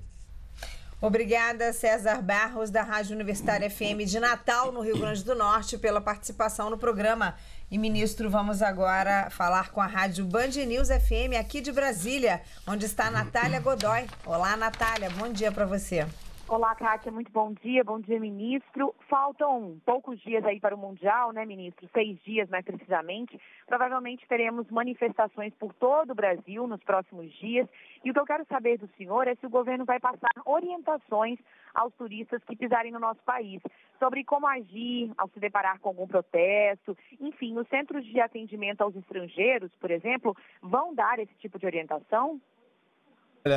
Obrigada, César Barros, da Rádio Universitária FM de Natal, no Rio Grande do Norte, pela participação no programa. E, ministro, vamos agora falar com a Rádio Band News FM aqui de Brasília, onde está a Natália Godoy. Olá, Natália, bom dia para você. Olá, Kátia, muito bom dia. Bom dia, ministro. Faltam poucos dias aí para o Mundial, né, ministro? Seis dias, mais precisamente. Provavelmente teremos manifestações por todo o Brasil nos próximos dias. E o que eu quero saber do senhor é se o governo vai passar orientações aos turistas que pisarem no nosso país, sobre como agir ao se deparar com algum protesto. Enfim, os centros de atendimento aos estrangeiros, por exemplo, vão dar esse tipo de orientação?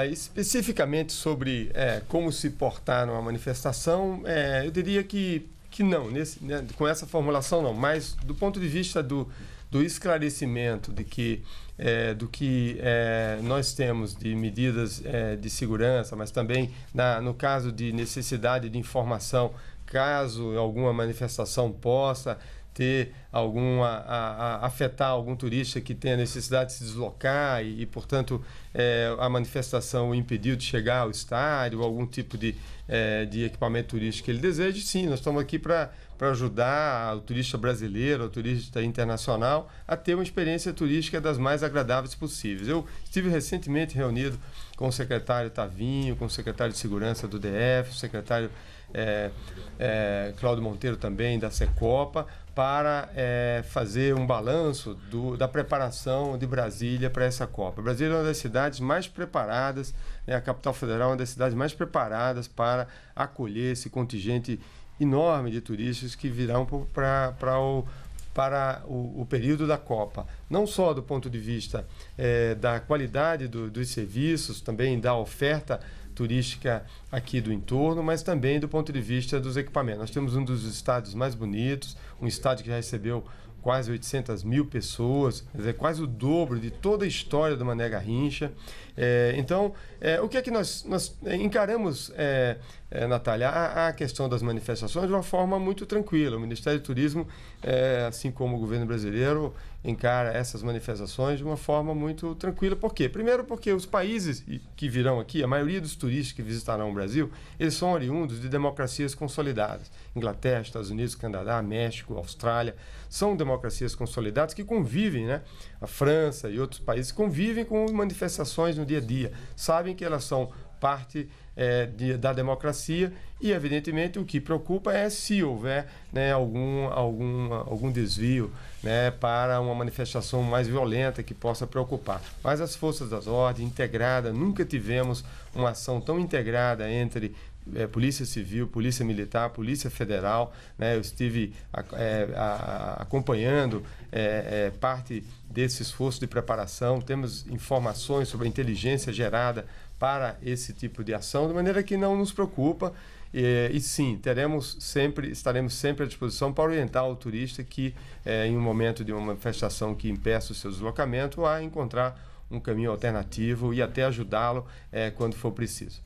Especificamente sobre é, como se portar numa manifestação, é, eu diria que, que não, nesse, né, com essa formulação não, mas do ponto de vista do, do esclarecimento de que, é, do que é, nós temos de medidas é, de segurança, mas também na, no caso de necessidade de informação, caso alguma manifestação possa ter alguma a, a, afetar algum turista que tenha necessidade de se deslocar e, e portanto é, a manifestação o impediu de chegar ao estádio algum tipo de, é, de equipamento turístico que ele deseje sim nós estamos aqui para para ajudar o turista brasileiro, o turista internacional a ter uma experiência turística das mais agradáveis possíveis. Eu estive recentemente reunido com o secretário Tavinho, com o secretário de Segurança do DF, o secretário é, é, Cláudio Monteiro também da Secopa, para é, fazer um balanço do, da preparação de Brasília para essa Copa. Brasília é uma das cidades mais preparadas, né, a capital federal é uma das cidades mais preparadas para acolher esse contingente enorme de turistas que virão para o para o, o, período da Copa, não só do ponto de vista é, da qualidade do, dos serviços, também da oferta turística aqui do entorno, mas também do ponto de vista dos equipamentos. Nós temos um dos estádios mais bonitos, um estádio que já recebeu quase 800 mil pessoas, quase o dobro de toda a história do Mané Garrincha. É, então, é, o que é que nós, nós encaramos, é, é, Natália, a, a, questão das manifestações de uma forma muito tranquila. O Ministério do Turismo, é, assim como o governo brasileiro, encara essas manifestações de uma forma muito tranquila. Por quê? Primeiro porque os países que virão aqui, a maioria dos turistas que visitarão o Brasil, eles são oriundos de democracias consolidadas. Inglaterra, Estados Unidos, Canadá, México, Austrália, são democracias consolidadas que convivem, né? A França e outros países convivem com manifestações no dia a dia, sabem que elas são parte é, de, da democracia e, evidentemente, o que preocupa é se houver né, algum, algum, algum desvio né, para uma manifestação mais violenta que possa preocupar. Mas as forças das ordens, integradas, nunca tivemos uma ação tão integrada entre é, Polícia Civil, Polícia Militar, Polícia Federal. Né? Eu estive é, a, acompanhando é, é, parte desse esforço de preparação. Temos informações sobre a inteligência gerada para esse tipo de ação, de maneira que não nos preocupa. E, e, sim, teremos sempre, estaremos sempre à disposição para orientar o turista que, é, em um momento de uma manifestação que impeça o seu deslocamento, a encontrar um caminho alternativo e até ajudá-lo é, quando for preciso.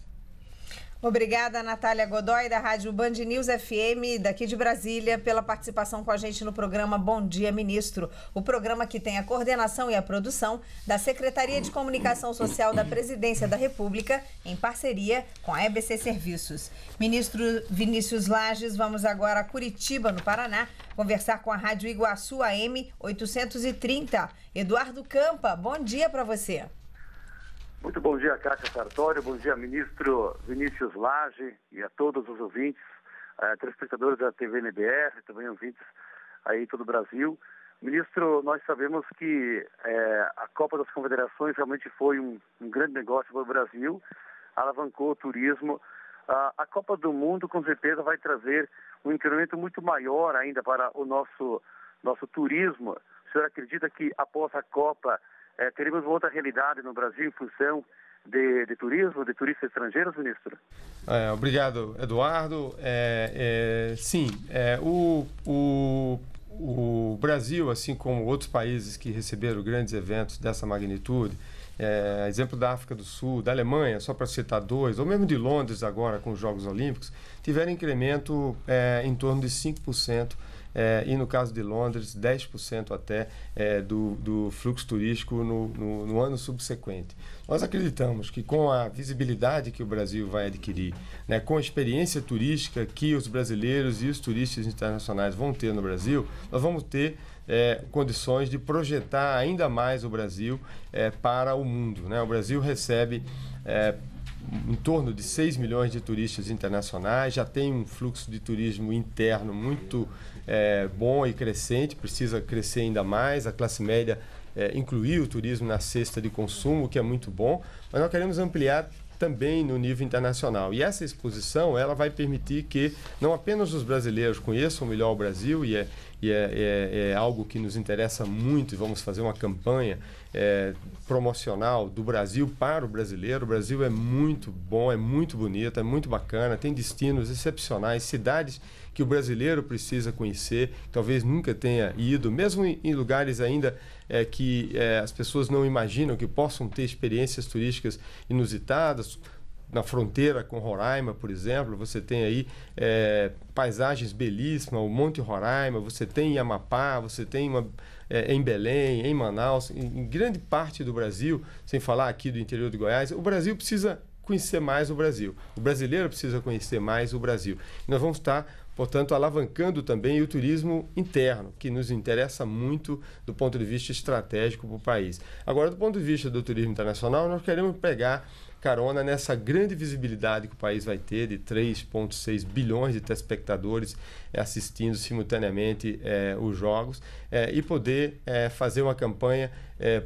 Obrigada, Natália Godoy, da Rádio Band News FM, daqui de Brasília, pela participação com a gente no programa Bom Dia Ministro. O programa que tem a coordenação e a produção da Secretaria de Comunicação Social da Presidência da República, em parceria com a EBC Serviços. Ministro Vinícius Lages, vamos agora a Curitiba, no Paraná, conversar com a Rádio Iguaçu AM 830. Eduardo Campa, bom dia para você. Muito bom dia, Cátia Sartório, bom dia, ministro Vinícius Lage e a todos os ouvintes, eh, telespectadores da TV NBR, também ouvintes aí todo o Brasil. Ministro, nós sabemos que eh, a Copa das Confederações realmente foi um, um grande negócio para o Brasil, alavancou o turismo. A Copa do Mundo, com certeza, vai trazer um incremento muito maior ainda para o nosso, nosso turismo. O senhor acredita que após a Copa é, teremos outra realidade no Brasil em função de, de turismo, de turistas estrangeiros, ministro? É, obrigado, Eduardo. É, é, sim, é, o, o, o Brasil, assim como outros países que receberam grandes eventos dessa magnitude, é, exemplo da África do Sul, da Alemanha, só para citar dois, ou mesmo de Londres agora com os Jogos Olímpicos, tiveram incremento é, em torno de 5% é, e no caso de Londres, 10% até é, do, do fluxo turístico no, no, no, ano subsequente. Nós acreditamos que com a visibilidade que o Brasil vai adquirir, né, com a experiência turística que os brasileiros e os turistas internacionais vão ter no Brasil, nós vamos ter é, condições de projetar ainda mais o Brasil é, para o mundo. Né? O Brasil recebe é, em torno de 6 milhões de turistas internacionais, já tem um fluxo de turismo interno muito é, bom e crescente, precisa crescer ainda mais. A classe média é, incluir o turismo na cesta de consumo, que é muito bom, mas nós queremos ampliar também no nível internacional. E essa exposição ela vai permitir que não apenas os brasileiros conheçam melhor o Brasil, e é, e é, é, é algo que nos interessa muito, e vamos fazer uma campanha é, promocional do Brasil para o brasileiro. O Brasil é muito bom, é muito bonito, é muito bacana, tem destinos excepcionais, cidades que o brasileiro precisa conhecer, talvez nunca tenha ido, mesmo em, lugares ainda é, que é, as pessoas não imaginam que possam ter experiências turísticas inusitadas. Na fronteira com Roraima, por exemplo, você tem aí é, paisagens belíssimas, o Monte Roraima, você tem em Amapá, você tem uma, é, em Belém, em Manaus, em, em grande parte do Brasil, sem falar aqui do interior de Goiás. O Brasil precisa conhecer mais o Brasil. O brasileiro precisa conhecer mais o Brasil. E nós vamos estar portanto, alavancando também o turismo interno, que nos interessa muito do ponto de vista estratégico para o país. Agora, do ponto de vista do turismo internacional, nós queremos pegar carona nessa grande visibilidade que o país vai ter de 3,6 bilhões de telespectadores eh, assistindo simultaneamente eh, os jogos eh, e poder fazer uma campanha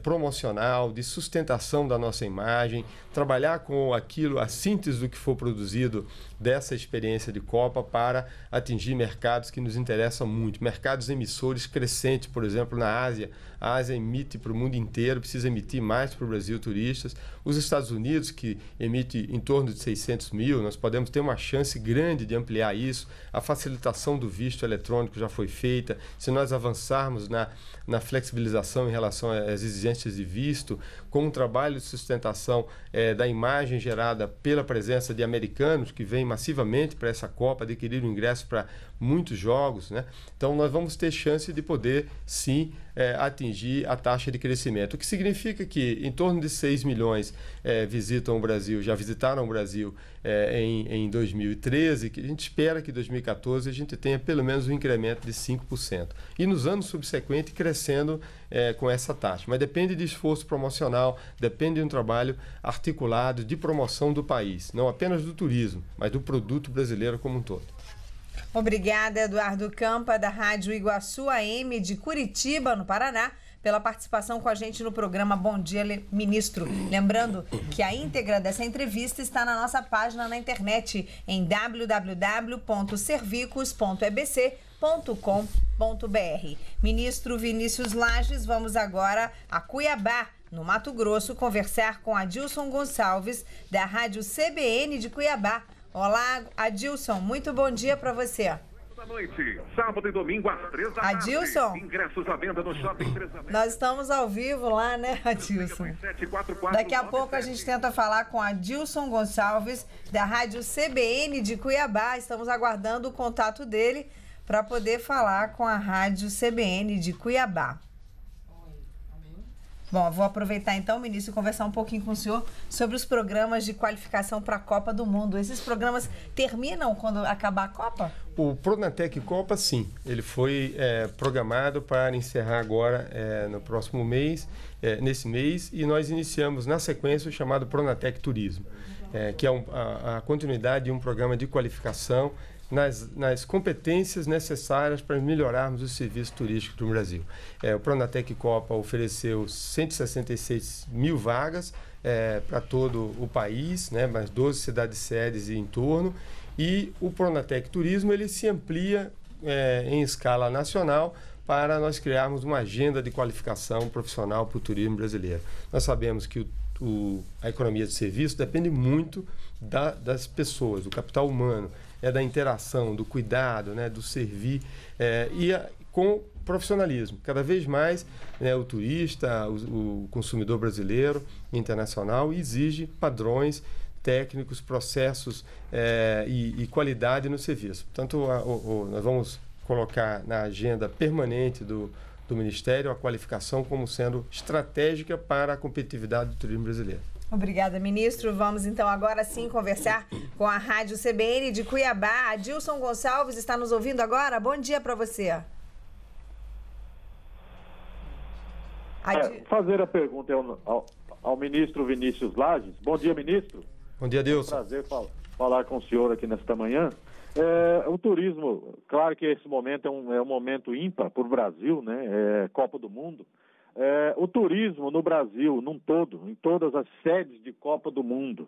promocional de sustentação da nossa imagem, trabalhar com aquilo, a síntese do que for produzido dessa experiência de Copa para atingir mercados que nos interessam muito, mercados emissores crescentes, por exemplo, na Ásia. A Ásia emite para o mundo inteiro, precisa emitir mais para o Brasil turistas. Os Estados Unidos, que emite em torno de 600 mil, nós podemos ter uma chance grande de ampliar isso. A facilitação do visto eletrônico já foi feita. Se nós avançarmos na, na flexibilização em relação às exigências de visto, com um trabalho de sustentação é, da imagem gerada pela presença de americanos que vêm massivamente para essa Copa, adquirir o ingresso para muitos jogos, né? Então nós vamos ter chance de poder sim é, atingir a taxa de crescimento, o que significa que em torno de 6 milhões é, visitam o Brasil, já visitaram o Brasil é, em, em 2013, que a gente espera que em 2014 a gente tenha pelo menos um incremento de 5%. E nos anos subsequentes crescendo é, com essa taxa. Mas depende de esforço promocional, depende de um trabalho articulado de promoção do país, não apenas do turismo, mas do produto brasileiro como um todo. Obrigada, Eduardo Campa, da Rádio Iguaçu AM de Curitiba, no Paraná, pela participação com a gente no programa Bom Dia, Ministro. Lembrando que a íntegra dessa entrevista está na nossa página na internet em www.servicos.ebc.com.br. Ministro Vinícius Lages, vamos agora a Cuiabá, no Mato Grosso, conversar com Adilson Gonçalves, da Rádio CBN de Cuiabá Olá, Adilson, muito bom dia para você. Da noite, sábado e domingo às três da Adilson. tarde. Ingressos à venda no Shopping Nós estamos ao vivo lá, né, Adilson? Daqui a pouco a gente tenta falar com Adilson Gonçalves, da Rádio CBN de Cuiabá. Estamos aguardando o contato dele para poder falar com a Rádio CBN de Cuiabá. Bom, vou aproveitar então, ministro, e conversar um pouquinho com o senhor sobre os programas de qualificação para a Copa do Mundo. Esses programas terminam quando acabar a Copa? O Pronatec Copa, sim. Ele foi é, programado para encerrar agora é, no próximo mês, é, nesse mês, e nós iniciamos na sequência o chamado Pronatec Turismo, é, que é um, a, a continuidade de um programa de qualificação nas, nas competências necessárias para melhorarmos o serviço turístico do Brasil. É, o Pronatec Copa ofereceu 166 mil vagas é, para todo o país, né, mais 12 cidades-sedes e em torno, e o Pronatec Turismo ele se amplia é, em escala nacional para nós criarmos uma agenda de qualificação profissional para o turismo brasileiro. Nós sabemos que o, o, a economia de serviço depende muito da, das pessoas, do capital humano é da interação, do cuidado, né, do servir é, e a, com profissionalismo. Cada vez mais né, o turista, o, o consumidor brasileiro internacional exige padrões técnicos, processos é, e, e, qualidade no serviço. Portanto, a, o, o, nós vamos colocar na agenda permanente do, do Ministério a qualificação como sendo estratégica para a competitividade do turismo brasileiro. Obrigada, ministro. Vamos então agora sim conversar com a Rádio CBN de Cuiabá. Adilson Gonçalves está nos ouvindo agora. Bom dia para você. É, fazer a pergunta ao, ao, ao, ministro Vinícius Lages. Bom dia, ministro. Bom dia, Deus. É um prazer fal falar com o senhor aqui nesta manhã. É, o turismo, claro que esse momento é um, é um momento ímpar para o Brasil, né? É Copa do Mundo. É, o turismo no Brasil, num todo, em todas as sedes de Copa do Mundo,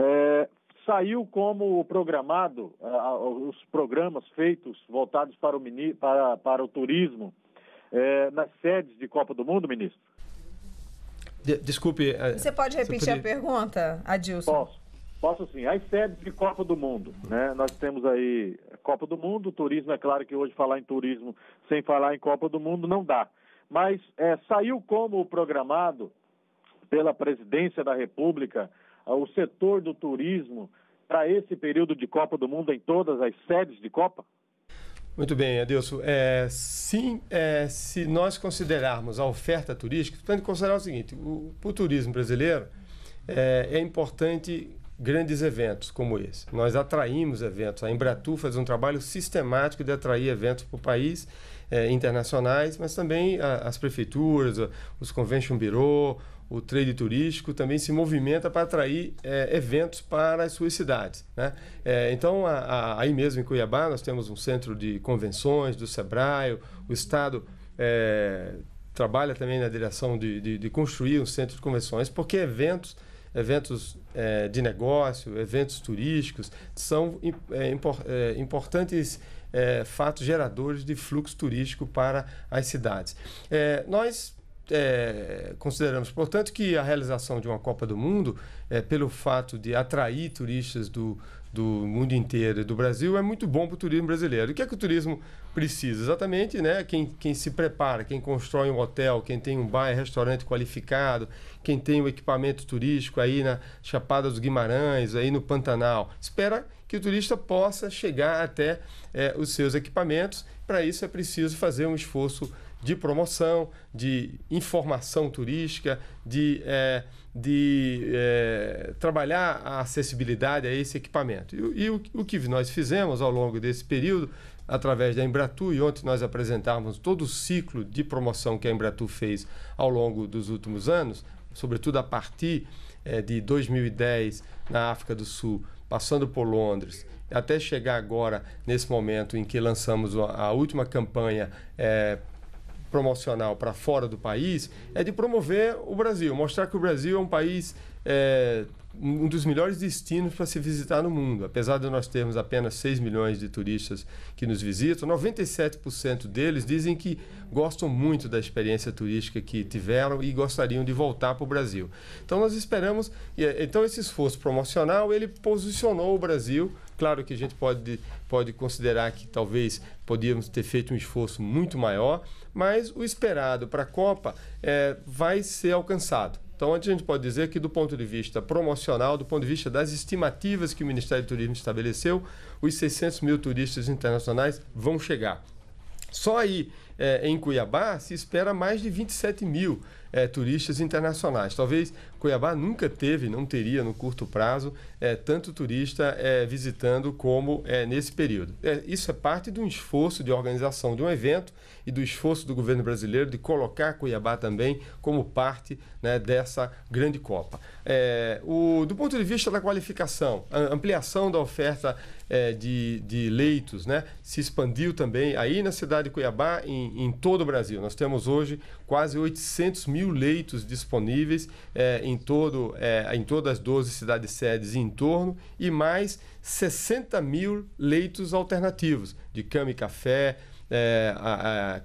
É, saiu como programado uh, os programas feitos voltados para o, para, para o turismo é, nas sedes de Copa do Mundo, ministro? De, desculpe. Você pode repetir você podia... a pergunta, Adilson? Posso. Posso sim. As sedes de Copa do Mundo, né? Nós temos aí Copa do Mundo, turismo, é claro que hoje falar em turismo sem falar em Copa do Mundo não dá. Mas é, saiu como programado pela presidência da República o setor do turismo para esse período de Copa do Mundo em todas as sedes de Copa? Muito bem, Adilson. É, sim, é, se nós considerarmos a oferta turística, tem que considerar o seguinte: o, o turismo brasileiro é, é, importante grandes eventos como esse. Nós atraímos eventos. A Embratu faz um trabalho sistemático de atrair eventos para o país é, internacionais, mas também a, as prefeituras, os convention bureau, o trade turístico também se movimenta para atrair é, eventos para as suas cidades. Né? É, então, a, a, aí mesmo em Cuiabá, nós temos um centro de convenções do SEBRAE, o Estado é, trabalha também na direção de, de, de, construir um centro de convenções, porque eventos, eventos de negócio, eventos turísticos, são é, impor, é, fatos geradores de fluxo turístico para as cidades. nós é, consideramos, portanto, que a realização de uma Copa do Mundo, é, pelo fato de atrair turistas do, do mundo inteiro e do Brasil, é muito bom para o turismo brasileiro. O que é que o turismo precisa? Exatamente, né? Quem, quem se prepara, quem constrói um hotel, quem tem um bar e restaurante qualificado, quem tem o um equipamento turístico aí na Chapada dos Guimarães, aí no Pantanal, espera que o turista possa chegar até é, os seus equipamentos. Para isso é preciso fazer um esforço de promoção, de informação turística, de, é, de é, trabalhar a acessibilidade a esse equipamento. E, e o, o, que nós fizemos ao longo desse período, através da Embratu, e ontem nós apresentamos todo o ciclo de promoção que a Embratu fez ao longo dos últimos anos, sobretudo a partir é, de 2010 na África do Sul, passando por Londres, até chegar agora, nesse momento em que lançamos a, última campanha é, promocional para fora do país é de promover o Brasil, mostrar que o Brasil é um país é, um dos melhores destinos para se visitar no mundo. Apesar de nós termos apenas 6 milhões de turistas que nos visitam, 97% deles dizem que gostam muito da experiência turística que tiveram e gostariam de voltar para o Brasil. Então nós esperamos, então esse esforço promocional, ele posicionou o Brasil Claro que a gente pode, pode considerar que talvez podíamos ter feito um esforço muito maior, mas o esperado para a Copa é, vai ser alcançado. Então, a gente pode dizer que, do ponto de vista promocional, do ponto de vista das estimativas que o Ministério do Turismo estabeleceu, os 600 mil turistas internacionais vão chegar. Só aí, é, em Cuiabá, se espera mais de 27 mil é, turistas internacionais. Talvez Cuiabá nunca teve, não teria no curto prazo, é, tanto turista é, visitando como é, nesse período. É, isso é parte de um esforço de organização de um evento e do esforço do governo brasileiro de colocar Cuiabá também como parte né, dessa grande Copa. É, o, do ponto de vista da qualificação, a ampliação da oferta de, de leitos né, se expandiu também aí na cidade de Cuiabá, em, em todo o Brasil. Nós temos hoje quase 800 mil leitos disponíveis é, em, todo, é, em todas as 12 cidades sedes e em torno, e mais 60 mil leitos alternativos de cama e café, é, a, a,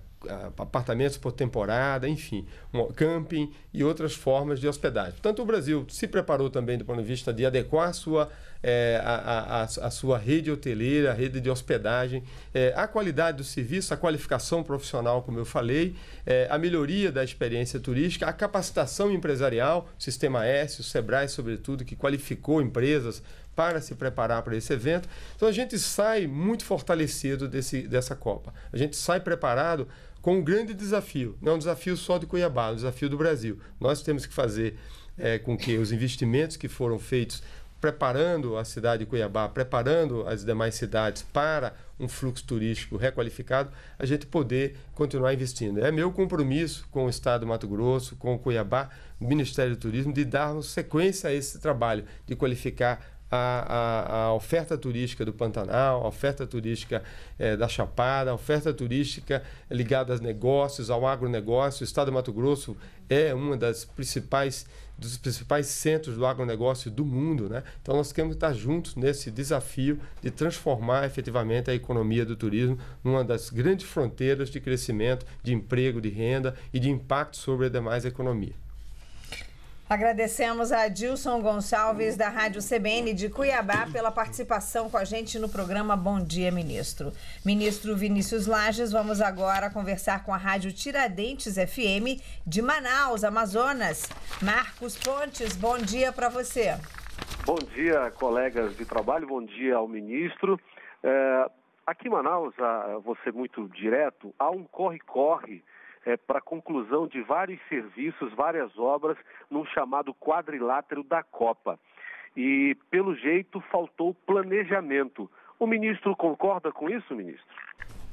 apartamentos por temporada, enfim, um camping e outras formas de hospedagem. Portanto, o Brasil se preparou também do ponto de vista de adequar a sua, é, a, a, a, sua rede hoteleira, a rede de hospedagem, é, a qualidade do serviço, a qualificação profissional, como eu falei, é, a melhoria da experiência turística, a capacitação empresarial, o Sistema S, o SEBRAE, sobretudo, que qualificou empresas para se preparar para esse evento. Então a gente sai muito fortalecido desse, dessa Copa. A gente sai preparado com um grande desafio. Não é um desafio só de Cuiabá, é um desafio do Brasil. Nós temos que fazer é, com que os investimentos que foram feitos preparando a cidade de Cuiabá, preparando as demais cidades para um fluxo turístico requalificado, a gente poder continuar investindo. É meu compromisso com o Estado do Mato Grosso, com o Cuiabá, o Ministério do Turismo, de darmos sequência a esse trabalho, de qualificar a, a, a, oferta turística do Pantanal, a oferta turística é, da Chapada, a oferta turística ligada aos negócios, ao agronegócio. O estado de Mato Grosso é uma das principais dos principais centros do agronegócio do mundo, né? Então nós temos que estar juntos nesse desafio de transformar efetivamente a economia do turismo numa das grandes fronteiras de crescimento, de emprego, de renda e de impacto sobre a demais economia. Agradecemos a Dilson Gonçalves, da Rádio CBN de Cuiabá, pela participação com a gente no programa Bom Dia, Ministro. Ministro Vinícius Lages, vamos agora conversar com a Rádio Tiradentes FM de Manaus, Amazonas. Marcos Pontes, bom dia para você. Bom dia, colegas de trabalho, bom dia ao ministro. É, aqui em Manaus, vou ser muito direto, há um corre-corre é, para a conclusão de vários serviços, várias obras, num chamado quadrilátero da Copa. E, pelo jeito, faltou planejamento. O ministro concorda com isso, ministro?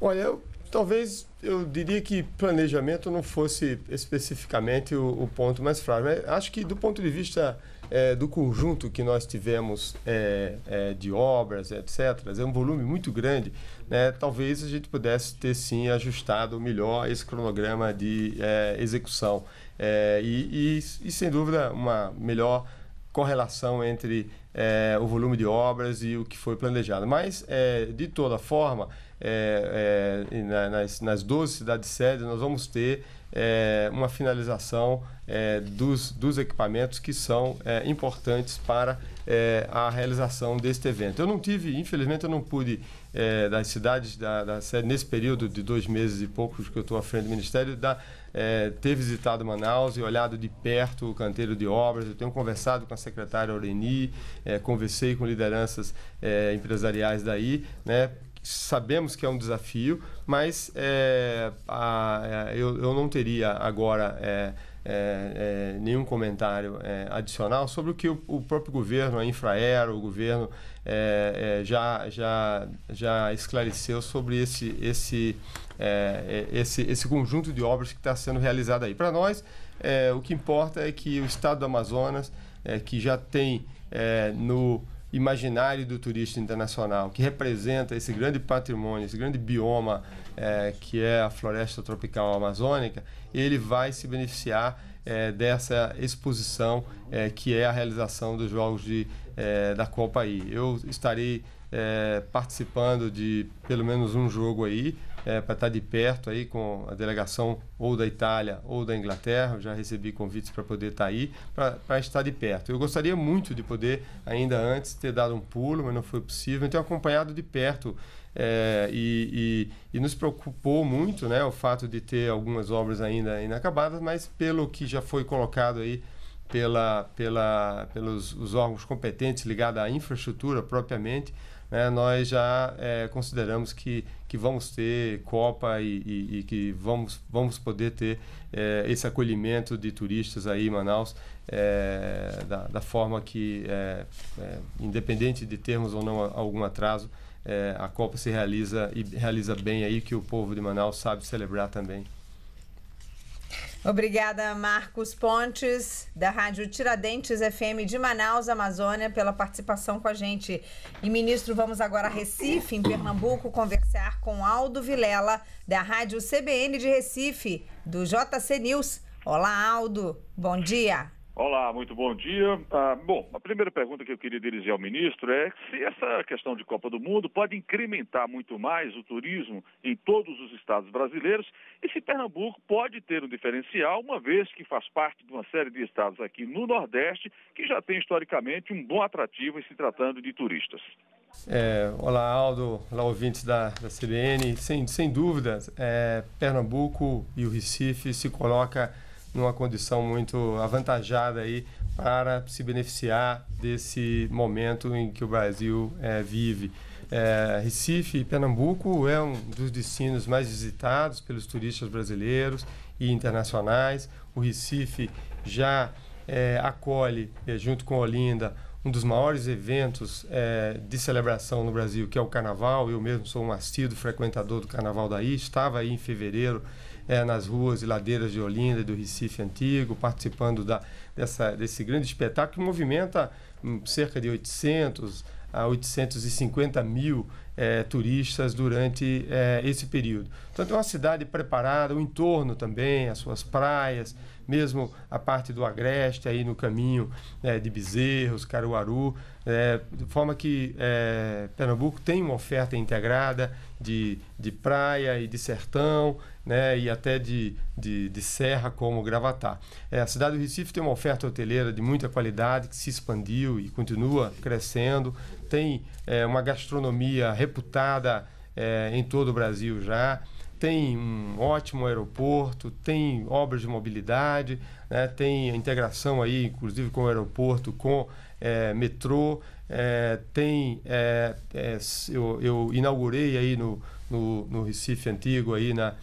Olha, eu, talvez eu diria que planejamento não fosse especificamente o, o ponto mais. Mas acho que, do ponto de vista é, do conjunto que nós tivemos é, é, de obras, etc., é um volume muito grande, né, talvez a gente pudesse ter sim ajustado melhor esse cronograma de é, execução. É, e, e, e, sem dúvida, uma melhor correlação entre é, o volume de obras e o que foi planejado. Mas, de toda forma, nas, nas 12 cidades sede, nós vamos ter é, uma finalização é, dos, dos equipamentos que são é, importantes para é, a realização deste evento. Eu não tive, infelizmente, eu não pude, é, das cidades da, da nesse período de dois meses e poucos que eu estou à frente do Ministério, da, é, ter visitado Manaus e olhado de perto o canteiro de obras. Eu tenho conversado com a secretária Oreni, conversei com lideranças empresariais daí, né, sabemos que é um desafio, mas é, a, a, eu, eu não teria agora é, é, é nenhum comentário é, adicional sobre o que o, o, próprio governo, a Infraero, o governo é, já, já, já esclareceu sobre esse, esse, esse, esse conjunto de obras que está sendo realizado aí. Para nós, o que importa é que o Estado do Amazonas, que já tem no imaginário do turista internacional, que representa esse grande patrimônio, esse grande bioma é, que é a floresta tropical amazônica, ele vai se beneficiar é, dessa exposição é, que é a realização dos Jogos de, é, da Copa aí. Eu estarei é, participando de pelo menos um jogo aí, é, para estar de perto aí com a delegação ou da Itália ou da Inglaterra. Eu já recebi convites para poder estar aí, para estar de perto. Eu gostaria muito de poder, ainda antes, ter dado um pulo, mas não foi possível. Então, acompanhado de perto é, e, e, e, nos preocupou muito né, o fato de ter algumas obras ainda inacabadas, mas pelo que já foi colocado aí pela, pela, pelos os órgãos competentes ligados à infraestrutura propriamente, né, nós já é, consideramos que, que vamos ter Copa e, e, e que vamos, vamos poder ter é, esse acolhimento de turistas aí em Manaus é, da, da, forma que, é, é, independente de termos ou não algum atraso, é, a Copa se realiza e realiza bem aí, que o povo de Manaus sabe celebrar também. Obrigada, Marcos Pontes, da Rádio Tiradentes FM de Manaus, Amazônia, pela participação com a gente. E, ministro, vamos agora a Recife, em Pernambuco, conversar com Aldo Vilela, da Rádio CBN de Recife, do JC News. Olá, Aldo. Bom dia. Olá, muito bom dia. Ah, bom, a primeira pergunta que eu queria dirigir ao ministro é se essa questão de Copa do Mundo pode incrementar muito mais o turismo em todos os estados brasileiros e se Pernambuco pode ter um diferencial, uma vez que faz parte de uma série de estados aqui no Nordeste que já tem historicamente um bom atrativo em se tratando de turistas. É, olá, Aldo. Olá, ouvintes da, da CBN. Sem, sem dúvidas, é, Pernambuco e o Recife se coloca numa condição muito avantajada aí para se beneficiar desse momento em que o Brasil é, vive. É, Recife e Pernambuco é um dos destinos mais visitados pelos turistas brasileiros e internacionais. O Recife já é, acolhe, é, junto com Olinda, um dos maiores eventos é, de celebração no Brasil, que é o Carnaval. Eu mesmo sou um assíduo frequentador do Carnaval daí. Estava aí em fevereiro é, nas ruas e ladeiras de Olinda e do Recife Antigo, participando da, dessa, desse grande espetáculo que movimenta hum, cerca de 800 a 850 mil é, turistas durante é, esse período. Então, é uma cidade preparada, o entorno também, as suas praias, mesmo a parte do Agreste, aí no caminho é, de Bezerros, Caruaru, é, de forma que é, Pernambuco tem uma oferta integrada de, de praia e de sertão, né, e até de, de, de serra como Gravatá. É, a cidade do Recife tem uma oferta hoteleira de muita qualidade que se expandiu e continua crescendo, tem é, uma gastronomia reputada é, em todo o Brasil já, tem um ótimo aeroporto, tem obras de mobilidade, né, tem integração aí, inclusive com o aeroporto, com é, metrô, é, tem é, é eu, eu, inaugurei aí no, no, no, Recife Antigo aí na,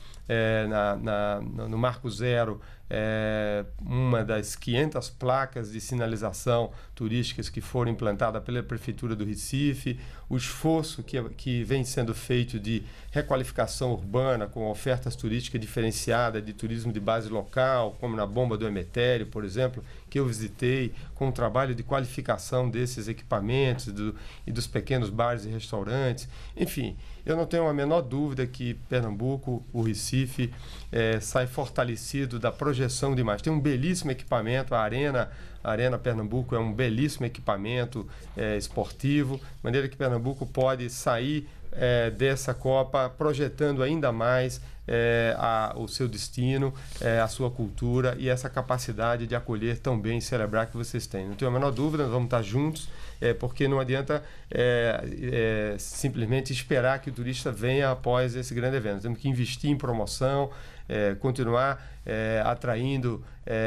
na, na, no Marco Zero é, uma das 500 placas de sinalização turísticas que foram implantadas pela Prefeitura do Recife, o esforço que, que vem sendo feito de requalificação urbana com ofertas turísticas diferenciadas de turismo de base local, como na Bomba do Emetério, por exemplo, que eu visitei, com o trabalho de qualificação desses equipamentos do, e dos pequenos bares e restaurantes. Enfim, eu não tenho a menor dúvida que Pernambuco, o Recife, é, sai fortalecido da projeção de imagem. Tem um belíssimo equipamento, a Arena, a Arena Pernambuco é um belíssimo equipamento é, esportivo, de maneira que Pernambuco pode sair é, dessa Copa projetando ainda mais é, a, o seu destino, é, a sua cultura e essa capacidade de acolher tão bem e celebrar que vocês têm. Não tenho a menor dúvida, nós vamos estar juntos, é, porque não adianta é, é, simplesmente esperar que o turista venha após esse grande evento. Temos que investir em promoção, é, continuar atraindo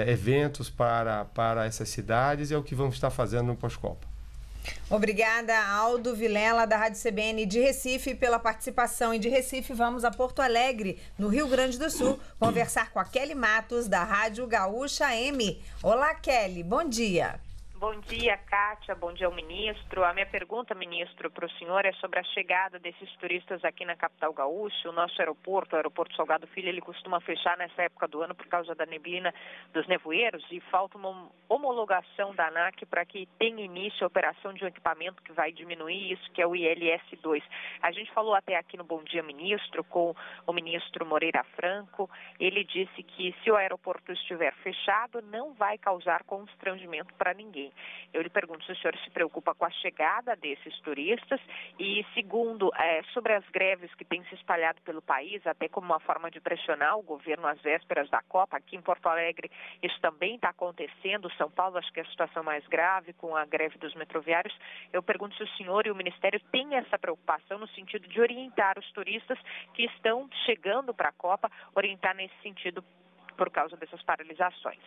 eventos para, para essas cidades e é o que vamos estar fazendo no pós-Copa. Obrigada, Aldo Vilela, da Rádio CBN de Recife, pela participação. E de Recife, vamos a Porto Alegre, no Rio Grande do Sul, conversar com a Kelly Matos, da Rádio Gaúcha M. Olá, Kelly, bom dia. Bom dia, Kátia. Bom dia ao ministro. A minha pergunta, ministro, para o senhor é sobre a chegada desses turistas aqui na capital gaúcha. O nosso aeroporto, o aeroporto Salgado Filho, ele costuma fechar nessa época do ano por causa da neblina dos nevoeiros e falta uma homologação da ANAC para que tenha início a operação de um equipamento que vai diminuir isso, que é o ILS-2. A gente falou até aqui no Bom Dia Ministro com o ministro Moreira Franco. Ele disse que se o aeroporto estiver fechado, não vai causar constrangimento para ninguém. Eu lhe pergunto se o senhor se preocupa com a chegada desses turistas e, segundo, é, sobre as greves que têm se espalhado pelo país, até como uma forma de pressionar o governo às vésperas da Copa. Aqui em Porto Alegre isso também está acontecendo. São Paulo acho que é a situação mais grave com a greve dos metroviários. Eu pergunto se o senhor e o Ministério têm essa preocupação no sentido de orientar os turistas que estão chegando para a Copa, orientar nesse sentido por causa dessas paralisações.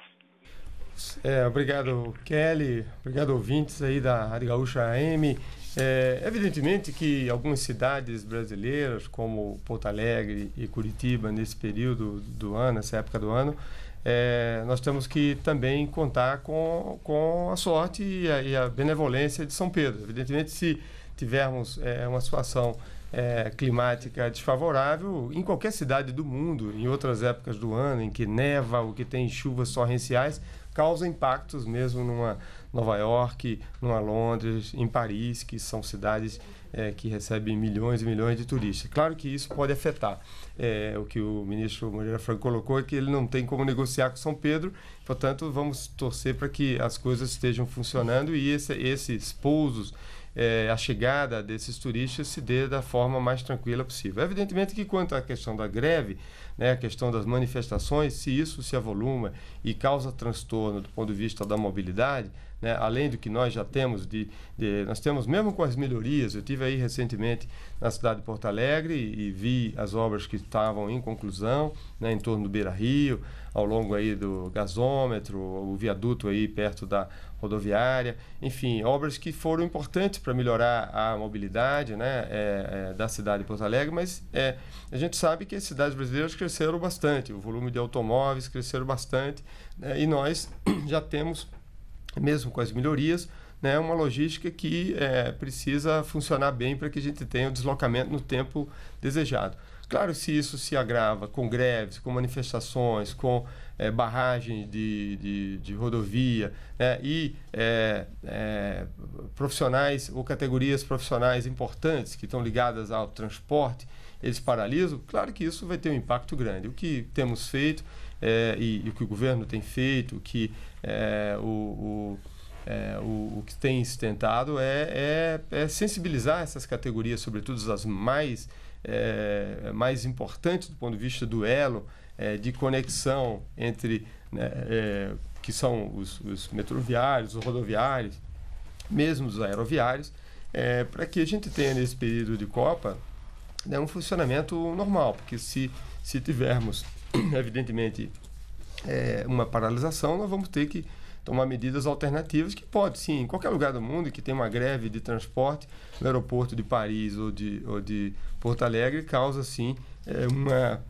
É, obrigado, Kelly. Obrigado, ouvintes aí da Rádio Gaúcha AM. É, evidentemente que algumas cidades brasileiras, como Porto Alegre e Curitiba, nesse período do ano, nessa época do ano, é, nós temos que também contar com, com a sorte e a, e a benevolência de São Pedro. Evidentemente, se tivermos é, uma situação é, climática desfavorável em qualquer cidade do mundo, em outras épocas do ano, em que neva ou que tem chuvas torrenciais, causa impactos mesmo numa Nova York, numa Londres, em Paris, que são cidades é, que recebem milhões e milhões de turistas. Claro que isso pode afetar. É, o que o ministro Moreira Franco colocou é que ele não tem como negociar com São Pedro, portanto, vamos torcer para que as coisas estejam funcionando e esse, esses pousos é, a chegada desses turistas se dê da forma mais tranquila possível. Evidentemente que quanto à questão da greve, né, a questão das manifestações, se isso se avoluma e causa transtorno do ponto de vista da mobilidade, né, além do que nós já temos de, de, nós temos mesmo com as melhorias eu tive aí recentemente na cidade de Porto Alegre e, e vi as obras que estavam em conclusão né, em torno do Beira Rio ao longo aí do gasômetro o viaduto aí perto da rodoviária enfim obras que foram importantes para melhorar a mobilidade né, é, é, da cidade de Porto Alegre mas é, a gente sabe que as cidades brasileiras cresceram bastante o volume de automóveis cresceram bastante né, e nós já temos mesmo com as melhorias, né, uma logística que é, precisa funcionar bem para que a gente tenha o deslocamento no tempo desejado. Claro, se isso se agrava com greves, com manifestações, com é, barragem de, de, de rodovia né, e é, é, profissionais ou categorias profissionais importantes que estão ligadas ao transporte, eles paralisam, claro que isso vai ter um impacto grande. O que temos feito e, e, o que o governo tem feito, o que o, o é, o, o, que tem se tentado é, é, é, sensibilizar essas categorias, sobretudo as mais, é, mais importantes do ponto de vista do elo é, de conexão entre, né, é, que são os, os, metroviários, os rodoviários, mesmo os aeroviários, é, para que a gente tenha nesse período de Copa né, um funcionamento normal, porque se, se tivermos, evidentemente, uma paralisação, nós vamos ter que tomar medidas alternativas, que pode sim, em qualquer lugar do mundo que tem uma greve de transporte, no aeroporto de Paris ou de, ou de Porto Alegre, causa sim é, uma,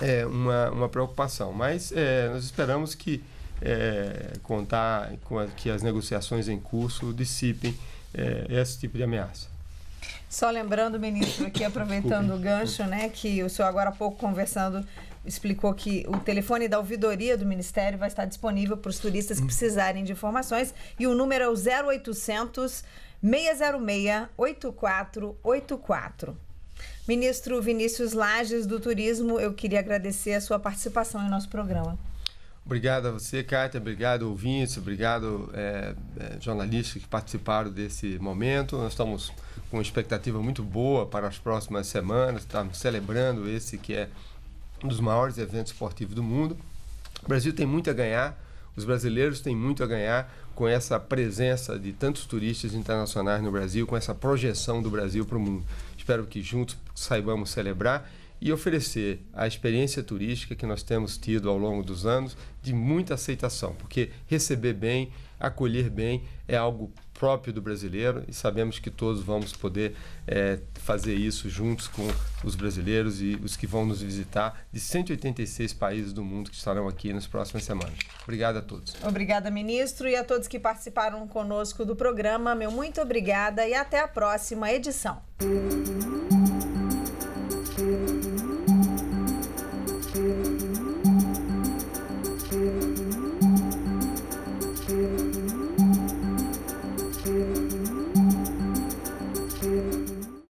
é, uma, uma preocupação. Mas é, nós esperamos que é, contar com a, que as negociações em curso dissipem é, esse tipo de ameaça. Só lembrando, ministro, aqui aproveitando o gancho, né, que o senhor agora há pouco conversando explicou que o telefone da ouvidoria do Ministério vai estar disponível para os turistas que hum. precisarem de informações e o número é o 0800 606 8484. Ministro Vinícius Lages do Turismo, eu queria agradecer a sua participação em nosso programa. Obrigado a você, Kátia. Obrigado, ouvintes. Obrigado, é, é, jornalistas que participaram desse momento. Nós estamos com uma expectativa muito boa para as próximas semanas. Estamos celebrando esse que é um dos maiores eventos esportivos do mundo. O Brasil tem muito a ganhar, os brasileiros têm muito a ganhar com essa presença de tantos turistas internacionais no Brasil, com essa projeção do Brasil para o mundo. Espero que juntos saibamos celebrar e oferecer a experiência turística que nós temos tido ao longo dos anos de muita aceitação, porque receber bem, acolher bem é algo próprio do brasileiro e sabemos que todos vamos poder é, fazer isso juntos com os brasileiros e os que vão nos visitar de 186 países do mundo que estarão aqui nas próximas semanas. Obrigado a todos. Obrigada, ministro, e a todos que participaram conosco do programa. Meu muito obrigada e até a próxima edição.